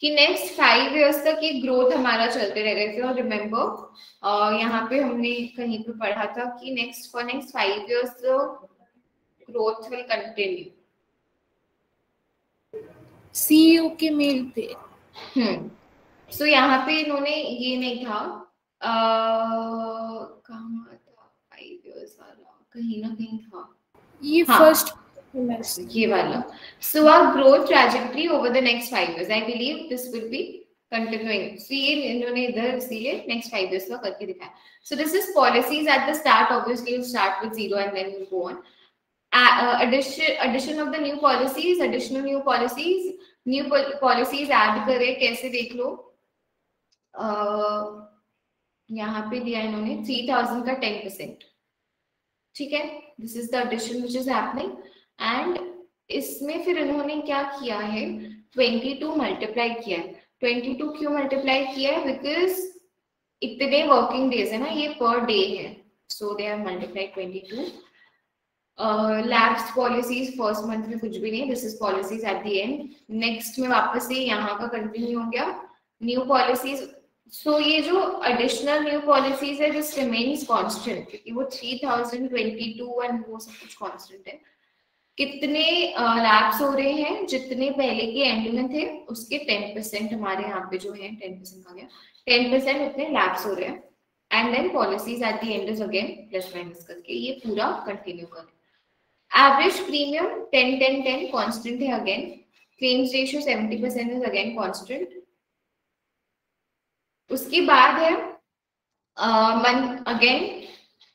कि नेक्स्ट फाइव इयर्स तक ये ग्रोथ हमारा चलते रह रहे थे। और रिमेम्बर यहाँ पे हमने कहीं पे पढ़ा था कि next for next five years growth will continue CEO के मेल पे। हम्म। सो यहाँ पे इन्होंने ये नहीं था कहाँ था? फाइव इयर्स वाला कहीं ना कहीं था। ये फ़र्स्ट हाँ। ये वाला our growth trajectory over the next five years i believe this will be continuing so ये इन्होंने इधर इसीलिए next five years का करके दिखाया is policies at the start obviously you'll start with zero and then we'll go on uh, uh, addition of the new policies additional new policies new policies add करे कैसे देख लो uh, यहाँ पे दिया इन्होंने थ्री थाउज़ेंड का टेन परसेंट ठीक है this is the addition which is and इसमें फिर इन्होंने क्या किया है? 22 मल्टीप्लाई किया है। 22 क्यों मल्टीप्लाई किया है? बिकॉज़ इतने वर्किंग डेज़ है ना, ये पर डे है। So they have multiply 22 lapse policies first month में कुछ भी नहीं this is policies at the end next में वापस से यहाँ का कंटिन्यू हो गया। न्यू पॉलिसीज़ सो ये जो एडिशनल न्यू पॉलिसीज़ है दिस रिमेन्स कांस्टेंट क्योंकि वो 3022 एंड वो सब कुछ कांस्टेंट है। कितने लैब्स हो रहे हैं, जितने पहले के एंड में थे, उसके टेन परसेंट हमारे यहाँ पे जो है टेन परसेंट का गया। टेन परसेंट उतने लैब्स हो रहे हैं। And then policies at the end is again plus minus करके ये पूरा कंटिन्यू कर average premium ten ten ten constant है again claims ratio seventy percent is again constant उसके बाद है मन अगेन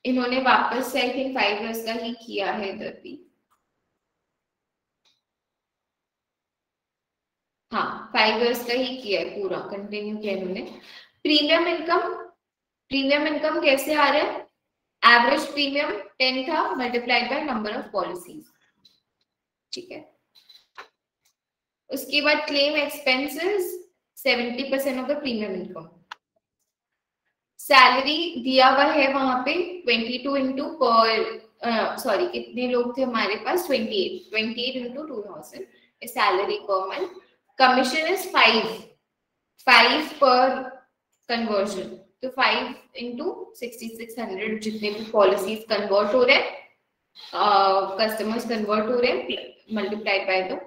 इन्होंने वापस से आई थिंक फाइव इयर्स का ही किया है इधर भी। हाँ फाइव इयर्स का ही किया है पूरा कंटिन्यू किया इन्होंने। प्रीमियम इनकम प्रीमियम इनकम कैसे आ रहा है? एवरेज प्रीमियम टेन था multiplied by number of policies ठीक है। उसके बाद claim expenses seventy percent of the premium income salary दिया हुआ है वहाँ पे ट्वेंटी टू इंटू पर सॉरी कितने लोग थे हमारे पास? Twenty eight twenty eight into two thousand salary per month commission is five. Five per conversion. तो five into sixty six hundred जितने भी पॉलिसीज़ कन्वर्ट हो रहे हैं कस्टमर्स कन्वर्ट हो रहे हैं multiplied by the.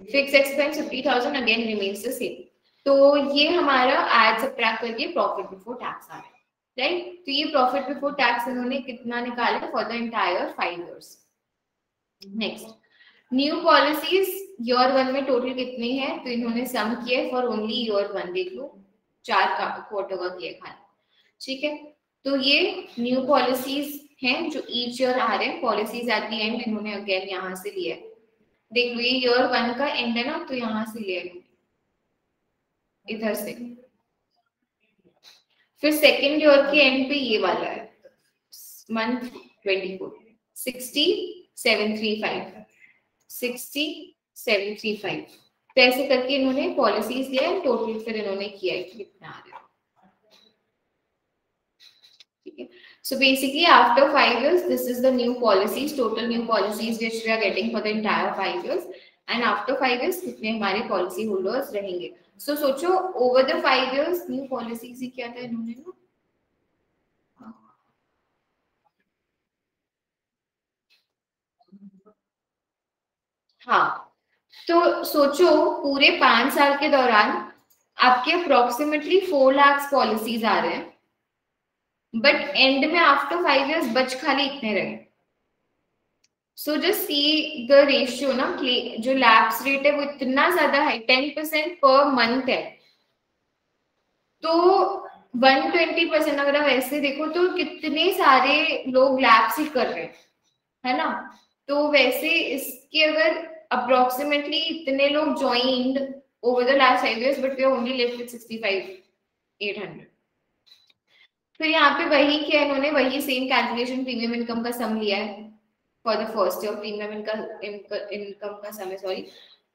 Fix expense fifty thousand again remains the same तो ये हमारा एड सब्ट्रैक्ट करके प्रॉफिट बिफोर टैक्स आ रहा है राइट तो ये प्रॉफिट बिफोर टैक्स इन्होंने कितना निकाला for the entire five years next new policies year one में टोटल कितने हैं? तो इन्होंने सम किया फॉर ओनली ईयर वन देख लो। चार क्वार्टर का किया खाली। ठीक है? तो ये न्यू पॉलिसीज़ हैं जो ईच ईयर आ रहे हैं। पॉलिसीज़ एट द एंड इन्होंने अगेन यहाँ से लिया है देख लो, ये ईयर वन का एंड है ना तो यहाँ से लिया है इधर से। फिर सेकेंड ईयर के एंड पे ये वाला है। Month twenty four sixty seven three five sixty seven three five तो ऐसे करके इन्होंने पॉलिसीज़ लिया है टोटल फिर इन्होंने किया है कि कितना आ रहा है है so basically after five years this is the new policies total new policies which we are getting for the entire five years and after five years कितने हमारे पॉलिसी होल्डर्स रहेंगे so, सोचो over the five years new policies ही क्या था इन्होंने ना हाँ तो सोचो पूरे पाँच साल के दौरान आपके अप्रोक्सीमेटली फोर लाख पॉलिसीज़ आ रहे हैं बट एंड में आफ्टर फाइव इयर्स बच खाली इतने रहे। So just see the ratio ना जो लैप्स रेट है वो इतना ज़्यादा है टेन परसेंट पर मंथ है। तो वन ट्वेंटी परसेंट अगर आप ऐसे देखो तो कितने सारे लोग लैप्स ही कर रहे हैं, है ना? तो वैसे इसके अगर approximately इतने लोग joined over the last five years, but we only left with 65 800 तो यहाँ पे वही किया इन्होंने, वही सेम कैलकुलेशन प्रीमियम इनकम का सम लिया है for the first year premium income income का सम है सॉरी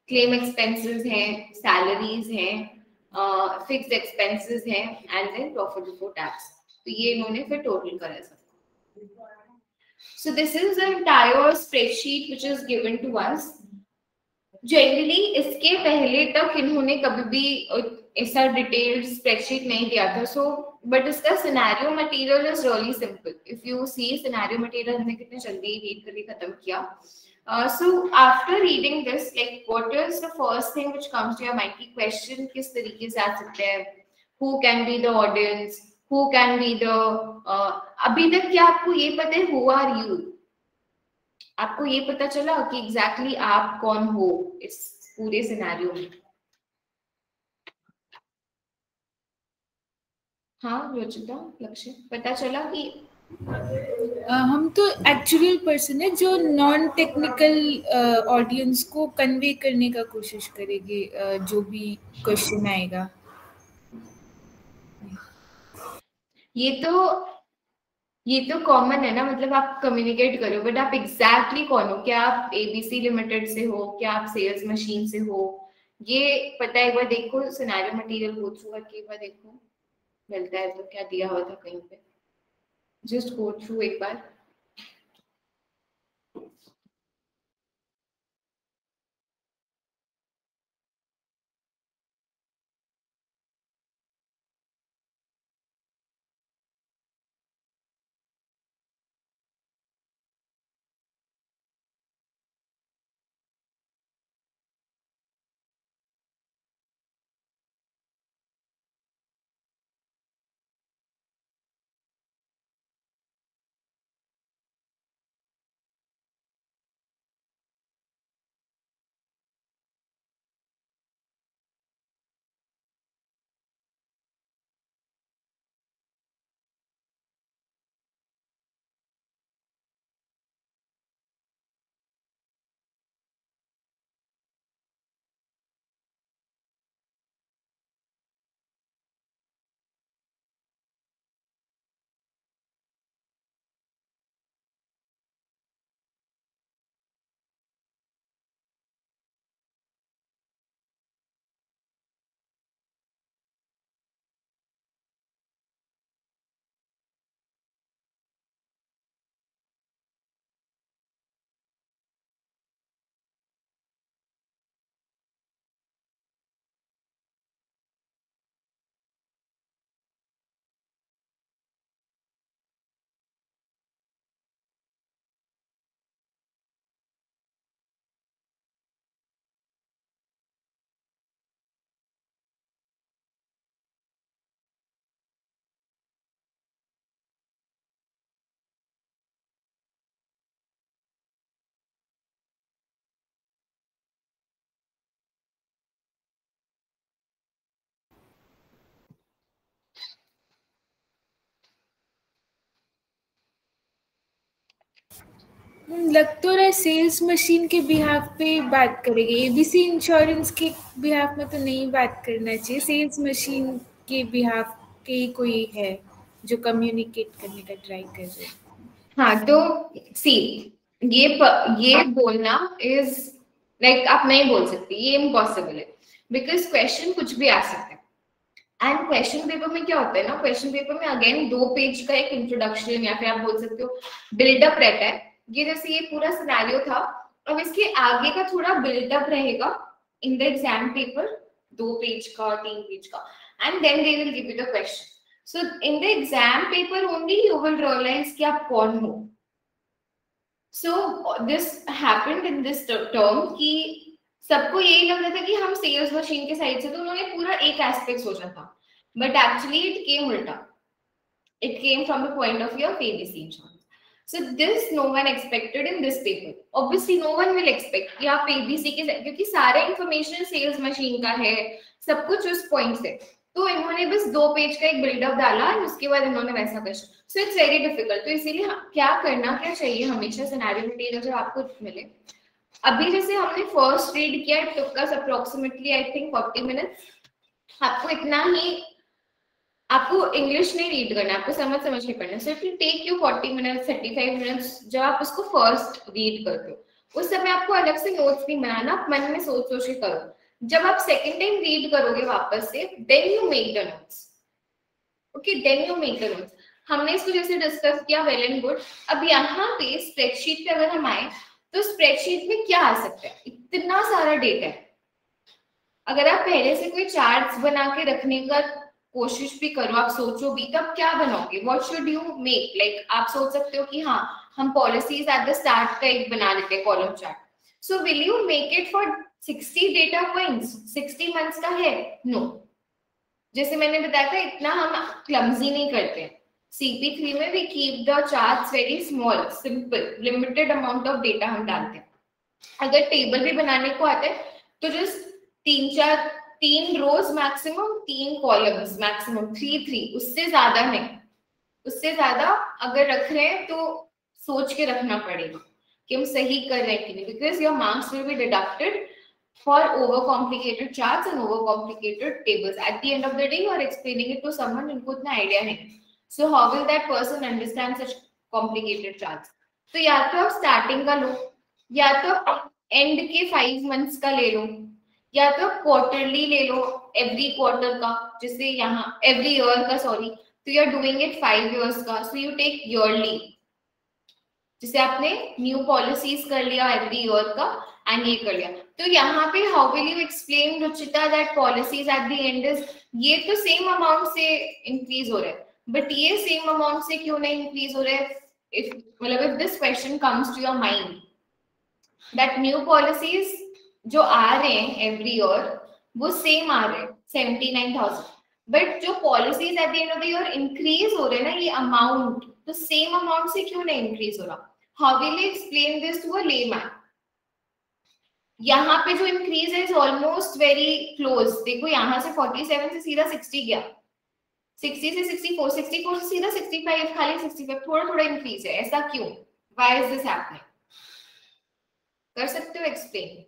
क्लेम एक्सपेंसेस हैं सैलरीज हैं फिक्स्ड एक्सपेंसेस हैं and then profit before tax तो ये इन्होंने फिर टोटल करा सब। So this is the entire spreadsheet which is given to us. Generally इसके पहले तक इन्होंने कभी भी ऐसा डिटेल्ड स्प्रेडशीट नहीं दिया था सो बट इसका scenario material is really simple if you see scenario material हमने कितने जल्दी रीड करके खत्म किया so after reading this like what is the first thing which comes to your mind की क्वेश्चन किस तरीके से आ सकते हैं who can be the audience Who can be the अभी तक क्या आपको ये पता है हु आर यू आपको ये पता चला कि एग्जैक्टली exactly आप कौन हो इस पूरे सिनेरियो में। हाँ रोचिता लक्ष्य पता चला कि uh, हम तो एक्चुअल पर्सन है जो नॉन टेक्निकल ऑडियंस को कन्वे करने का कोशिश करेंगे uh, जो भी क्वेश्चन आएगा। ये तो ये तो कॉमन है ना मतलब आप कम्युनिकेट करो बट आप एग्जैक्टली exactly कौन हो? क्या आप एबीसी लिमिटेड से हो? क्या आप सेल्स मशीन से हो? ये पता है, एक बार देखो सिनेरियो मटेरियल गो थ्रू करके एक बार देखो। मिलता है तो क्या दिया हुआ था कहीं पे? जस्ट गो थ्रू एक बार। लग तो रहा है सेल्स मशीन के बिहाफ पे बात करेंगे। एबीसी इंश्योरेंस के बिहाफ में तो नहीं बात करना चाहिए। सेल्स मशीन के बिहाफ के ही कोई है जो कम्युनिकेट करने का ट्राई कर रहे हाँ। तो सी ये प, ये बोलना इज़ लाइक like, आप नहीं बोल सकते ये इम्पॉसिबल है। बिकॉज़ क्वेश्चन कुछ भी आ सकता है। एंड क्वेश्चन पेपर में क्या होता है ना क्वेश्चन पेपर में अगेन दो पेज का एक इंट्रोडक्शन या फिर आप बोल सकते हो बिल्डअप रहता है। ये जैसे ये पूरा सिनेरियो था। अब इसके आगे का थोड़ा बिल्डअप रहेगा इन द एग्ज़ाम पेपर दो पेज का तीन पेज का। And then they will give you the question so in the exam paper only you will realise कि आप कौन हो। So this happened in this term कि सबको यही लग रहा था कि हम सेल्स मशीन के साइड से तो उन्होंने पूरा एक एस्पेक्ट सोचा था। बट एक्चुअली इट केम उल्टा। It came from the point of view of ABC So, this no one expected in this paper. Obviously, no one will expect कि आप एबीसी के क्योंकि सारा इंफॉर्मेशन सेल्स मशीन का है, सब कुछ उस पॉइंट से। तो इन्होंने बस दो पेज का एक बिल्डअप डाला और उसके बाद इन्होंने वैसा question so it's very difficult तो इसीलिए क्या करना, क्या चाहिए हमेशा सिनेरियो मटेरियल जब आपको मिले। अभी जैसे हमने फ़र्स्ट रीड किया took us approximately I think 40 minutes आपको इतना ही आपको इंग्लिश नहीं रीड करना आपको समझ समझ के पढ़ना so it take you 40 minutes 35 minutes जब आप उसको फ़र्स्ट रीड करते हो। उस समय आपको अलग से नोट्स नहीं बनाना मन में सोच सोच के करो। जब आप सेकंड टाइम रीड करोगे वापस से then you make the notes okay then you make the notes हमने इसको जैसे डिस्कस किया वेल एंड गुड अब यहाँ पे स्प्रेडशीट पे अगर हम आए तो स्प्रेडशीट में क्या आ सकता है? इतना सारा डेटा है। अगर आप पहले से कोई चार्ट्स बना के रखने का कोशिश भी करो, आप सोचो भी, तब क्या बनाओगे? What should you make like आप सोच सकते हो कि हाँ हम पॉलिसीज़ एट द स्टार्ट का एक बना लेते हैं column chart so will you make it for 60 data points 60 months का है? No no. जैसे मैंने बताया था, इतना हम क्लमजी नहीं करते CP3 में भी keep the charts very small simple limited amount of data हम डालते हैं. अगर टेबल भी बनाने को आते हैं तो जस्ट तीन चार तीन रोज मैक्सिमम तीन कॉलम्स मैक्सिमम थ्री थ्री उससे ज़्यादा नहीं। उससे ज़्यादा अगर रख रहे हैं तो सोच के रखना पड़ेगा कि हम सही कर रहे हैं कि नहीं। Because your marks will be deducted for over complicated chart and over complicated tables at the end of the day you explaining it to someone इनको इतना आइडिया नहीं। So how will that person understand such complicated chart तो या तो आप स्टार्टिंग का लो, या तो एंड के फाइव मंथ्स का ले लो। या तो क्वार्टरली ले लो एवरी क्वार्टर का, जिससे यहाँ एवरी ईयर का सॉरी तो you are doing it five years का सो यू टेक ईयरली जिसे आपने न्यू पॉलिसीज़ कर लिया एवरी ईयर का एंड ये कर लिया। तो यहाँ पे how will you explain Ruchita that policies at the end is ये तो सेम अमाउंट से इंक्रीज हो रहा है बट ये सेम अमाउंट से क्यों नहीं इंक्रीज हो रहा इफ़ मतलब if this question comes to your mind that new policies जो आ रहे हैं एवरी ईयर वो सेम आ रहे हैं सेवेंटी नाइन थाउज़ेंड बट जो policies at the end of the year increase हो रहे हैं ना, ये अमाउंट तो सेम अमाउंट से क्यों नहीं इंक्रीज हो रहा? How will you explain this to a layman यहाँ पे जो इंक्रीज है इज़ ऑलमोस्ट वेरी क्लोज देखो, यहाँ से 47 से सीधा 60 गया. 60 से 64 64 से सीधा 65 खाली 65 थोड़ा थोड़ा इंक्रीज है. ऐसा क्यों? व्हाई इज़ दिस हैपनिंग कर सकते हो एक्सप्लेन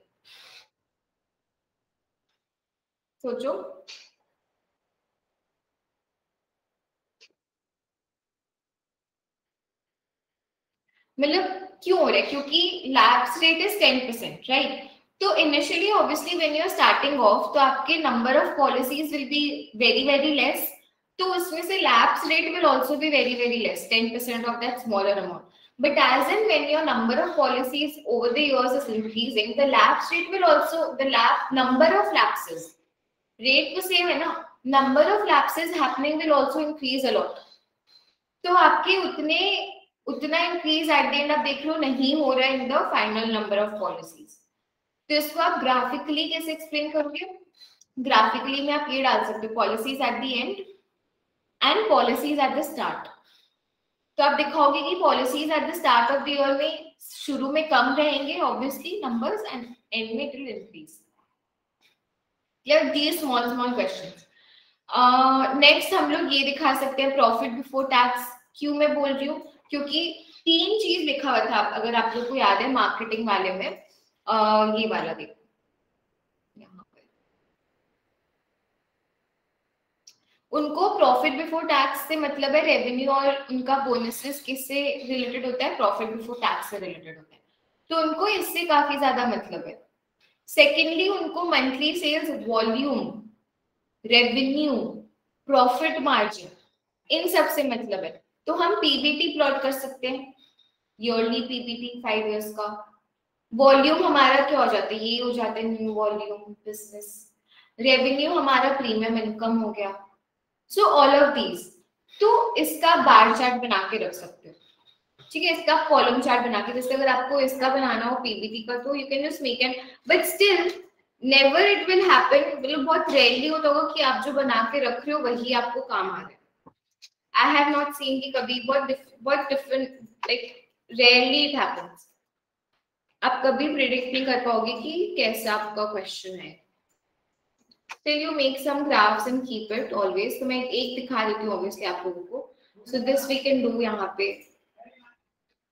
सोचो। मतलब क्यों हो रहा है? क्योंकि lapse rate is ten percent right तो initially obviously when you are starting off तो आपके number of policies will be very very less तो उसमें से lapse rate will also be very very less ten percent of that smaller amount But as in when your number of policies over the years is increasing, the lapse rate will also the lap number of lapses rate तो सेम है ना? Number of lapses happening will also increase a lot तो आपके उतने, उतना इंक्रीज एट द एंड आप देख हो, नहीं हो रहा in the final number of policies तो इसको आप ग्राफिकली कैसे एक्सप्लेन करोगे? ग्राफिकली में आप ये डाल सकते हो policies at the end and policies at the start तो आप दिखाओगे कि policies at the start of the year में शुरू में कम रहेंगे ऑब्वियसली नंबर्स एंड एंड में it will increase clear these small small questions. Next uh, हम लोग ये दिखा सकते हैं प्रॉफिट बिफोर टैक्स क्यों मैं बोल रही हूँ? क्योंकि तीन चीज़ लिखा हुआ था अगर आप लोग को याद है मार्केटिंग वाले में आ, ये वाला देखो। उनको प्रॉफिट बिफोर टैक्स से मतलब है रेवेन्यू और उनका बोनसेस किससे रिलेटेड होता है? प्रॉफिट बिफोर टैक्स से रिलेटेड होता है। तो उनको इससे काफ़ी ज़्यादा मतलब है। सेकेंडली उनको monthly sales volume revenue profit margin इन सबसे मतलब है। तो हम पीबीटी प्लॉट कर सकते हैं ईयरली पीबीटी फाइव इयर्स का। वॉल्यूम हमारा क्या हो जाता है? ये हो जाता है न्यू वॉल्यूम बिज़नेस रेवेन्यू हमारा प्रीमियम इनकम हो गया। सो ऑल ऑफ़ दीज तो इसका बार चार्ट बना के रख सकते हो। ठीक है, इसका कॉलम चार्ट बना के, जैसे अगर आपको इसका बनाना हो पीबीटी का तो you can just make an but still never it will happen मतलब बहुत रेयरली होता होगा कि आप जो बना के रख रहे हो, वही आपको काम आ रहा है आई हैव नॉट सीन कि कभी बहुत बहुत different like rarely it happens आप कभी प्रिडिक्ट नहीं कर पाओगे कि कैसा आपका क्वेश्चन है Till you make some graphs and keep it always. तो मैं एक दिखा देती हूँ, obviously, आप लोगों को. So this we can do यहाँ पे.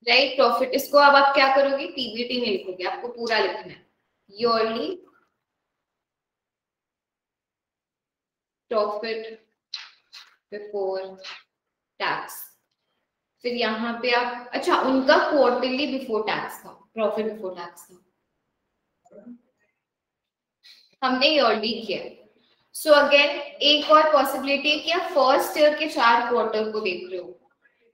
Right प्रॉफिट इसको अब आप क्या करोगे? PBT में लिखोगे, आपको पूरा लिखना है. Yearly profit before tax. फिर यहाँ पे आप अच्छा उनका क्वार्टरली बिफोर टैक्स था प्रॉफिट बिफोर टैक्स था। हमने ईयरली किया। सो so अगेन एक और पॉसिबिलिटी है कि आप फ़र्स्ट ईयर के चार क्वार्टर को देख रहे हो।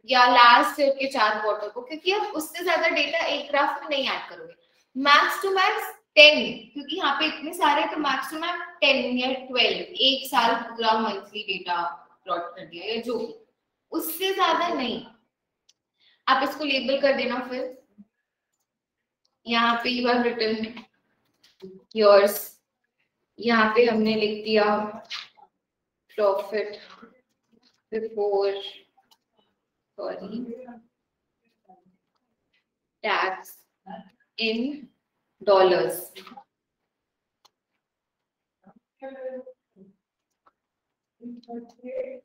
या लास्ट ईयर के चार क्वार्टर को, क्योंकि आप उससे ज़्यादा डेटा एक ग्राफ में नहीं ऐड करोगे। मैक्स टू मैक्स टेन क्योंकि यहाँ पे इतने सारे तो मैक्स टू मैक्स टेन या ट्वेल्व एक साल पूरा मंथली डेटा प्लॉट कर दिया या जो उससे ज़्यादा नहीं। आप इसको लेबल कर देना फिर। यहाँ पे यू हैव रिटन योर्स यहाँ पे हमने लिख दिया profit before sorry tax in dollars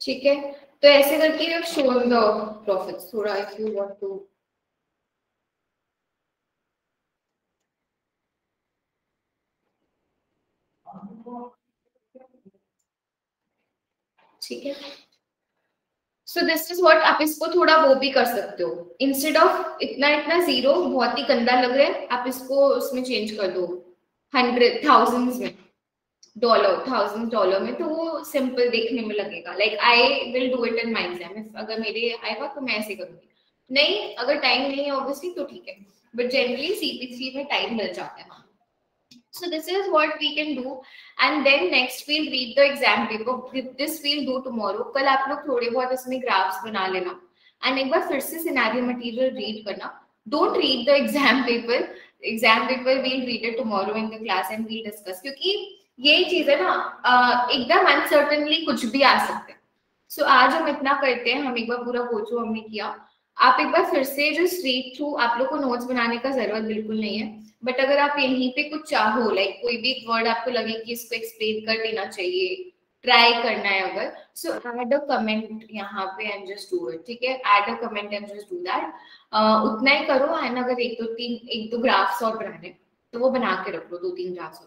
ठीक है? तो ऐसे करके आप शो द प्रॉफिट थोड़ा इफ़ यू वांट टू ठीक है? सो दिस इज़ व्हाट आप इसको थोड़ा वो भी कर सकते हो। इंस्टेड ऑफ़ इतना इतना ज़ीरो बहुत ही गंदा लग रहा है, आप इसको उसमें चेंज कर दो। हंड्रेड थाउज़ेंड में। डॉलर थाउज़ेंड डॉलर में तो वो सिंपल देखने में लगेगा। Like I will do it in my exam अगर मेरे आएगा तो मैं ऐसे करूँगी। नहीं, अगर टाइम नहीं है ऑब्वियसली तो ठीक है। बट जनरली सीपीसी में टाइम मिल जाता है। So this is what we can do. And then next we'll read the exam paper. This we'll do tomorrow. कल आप लोग थोड़े बहुत इसमें graphs बना लेना. And एक बार फिर से scenario material read करना. Don't read the exam paper. Exam paper we'll read it tomorrow in the class and we'll discuss. क्योंकि यही चीज़ है ना एकदम अनसर्टनली कुछ भी आ सकते हैं सो so, आज हम इतना करते हैं हम एक बार पूरा जो हमने किया आप एक बार फिर से जो स्ट्रीट थ्रू आप लोग को नोट्स बनाने का ज़रूरत बिल्कुल नहीं है बट अगर आप यहीं पे कुछ चाहो लाइक like, कोई भी वर्ड आपको लगे कि इसको एक्सप्लेन कर देना चाहिए ट्राई करना है अगर सो एड अ कमेंट यहाँ पे एंड जस्ट डू इट ठीक है? Add a comment and just do that उतना ही करो एंड अगर एक दो तीन एक दो ग्राफ्स और बनाने तो वो बना के रख लो दो तीन ग्राफ्स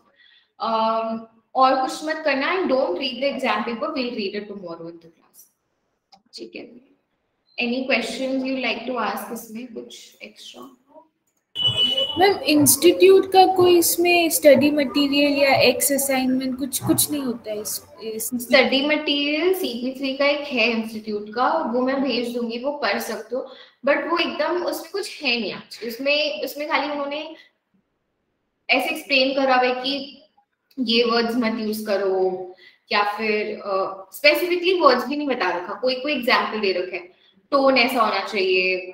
और और कुछ मत करना and don't read the exam paper will read it tomorrow in the class ठीक है? Any questions you like to ask इसमें कुछ एक्स्ट्रा मैम इंस्टीट्यूट का कोई इसमें स्टडी मटेरियल या एक्स असाइनमेंट कुछ कुछ नहीं होता है स्टडी मटेरियल सीपी का एक है इंस्टीट्यूट का वो मैं भेज दूँगी वो पढ़ सकते हो। बट वो एकदम उसमें कुछ है नहीं आज उसमें उसमें खाली उन्होंने ऐसे एक्सप्लेन करा हुआ है कि ये वर्ड्स मत यूज़ करो या फिर स्पेसिफिकली uh, वर्ड्स भी नहीं बता रखा कोई कोई एग्ज़ाम्पल दे रखा है। टोन ऐसा होना चाहिए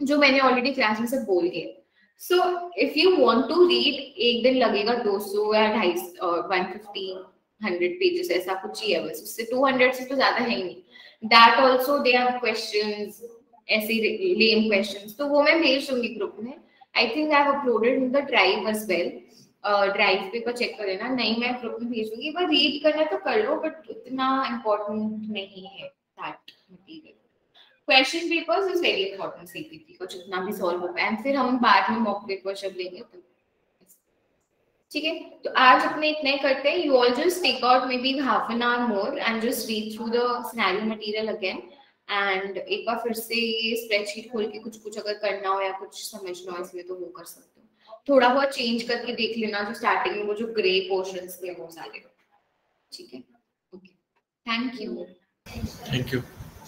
जो मैंने ऑलरेडी क्लास में सब बोल दिया। So if you want to read एक दिन लगेगा 200 या ढाई वन फिफ्टी हंड्रेड पेजेस ऐसा कुछ ही है बस। उससे 200 से तो ज़्यादा है नहीं। That also they have questions ऐसे लेम क्वेश्चंस तो वो मैं भेज दूँगी ग्रुप में। I think I have uploaded in the drive as well drive पे पर चेक कर लेना। नहीं, मैं ग्रुप में भेजूँगी। पर रीड करना तो कर लो बट उतना इम्पोर्टेंट नहीं है that material question papers is very important CPP को जितना भी सॉल्व हो पाए एंड फिर हम बाद में मॉक पेपर जब लेंगे तो ठीक है? तो आज अपने इतने करते हैं। You all just take out maybe half an hour more and just read through the scenario material again and एक बार फिर से ये स्प्रेडशीट खोल के कुछ कुछ अगर करना हो या कुछ समझना हो, इसलिए तो वो कर सकते हो। थोड़ा बहुत चेंज करके देख लेना जो स्टार्टिंग में वो जो ग्रे पोर्शंस थे वो सारे। ठीक है? Okay thank you thank you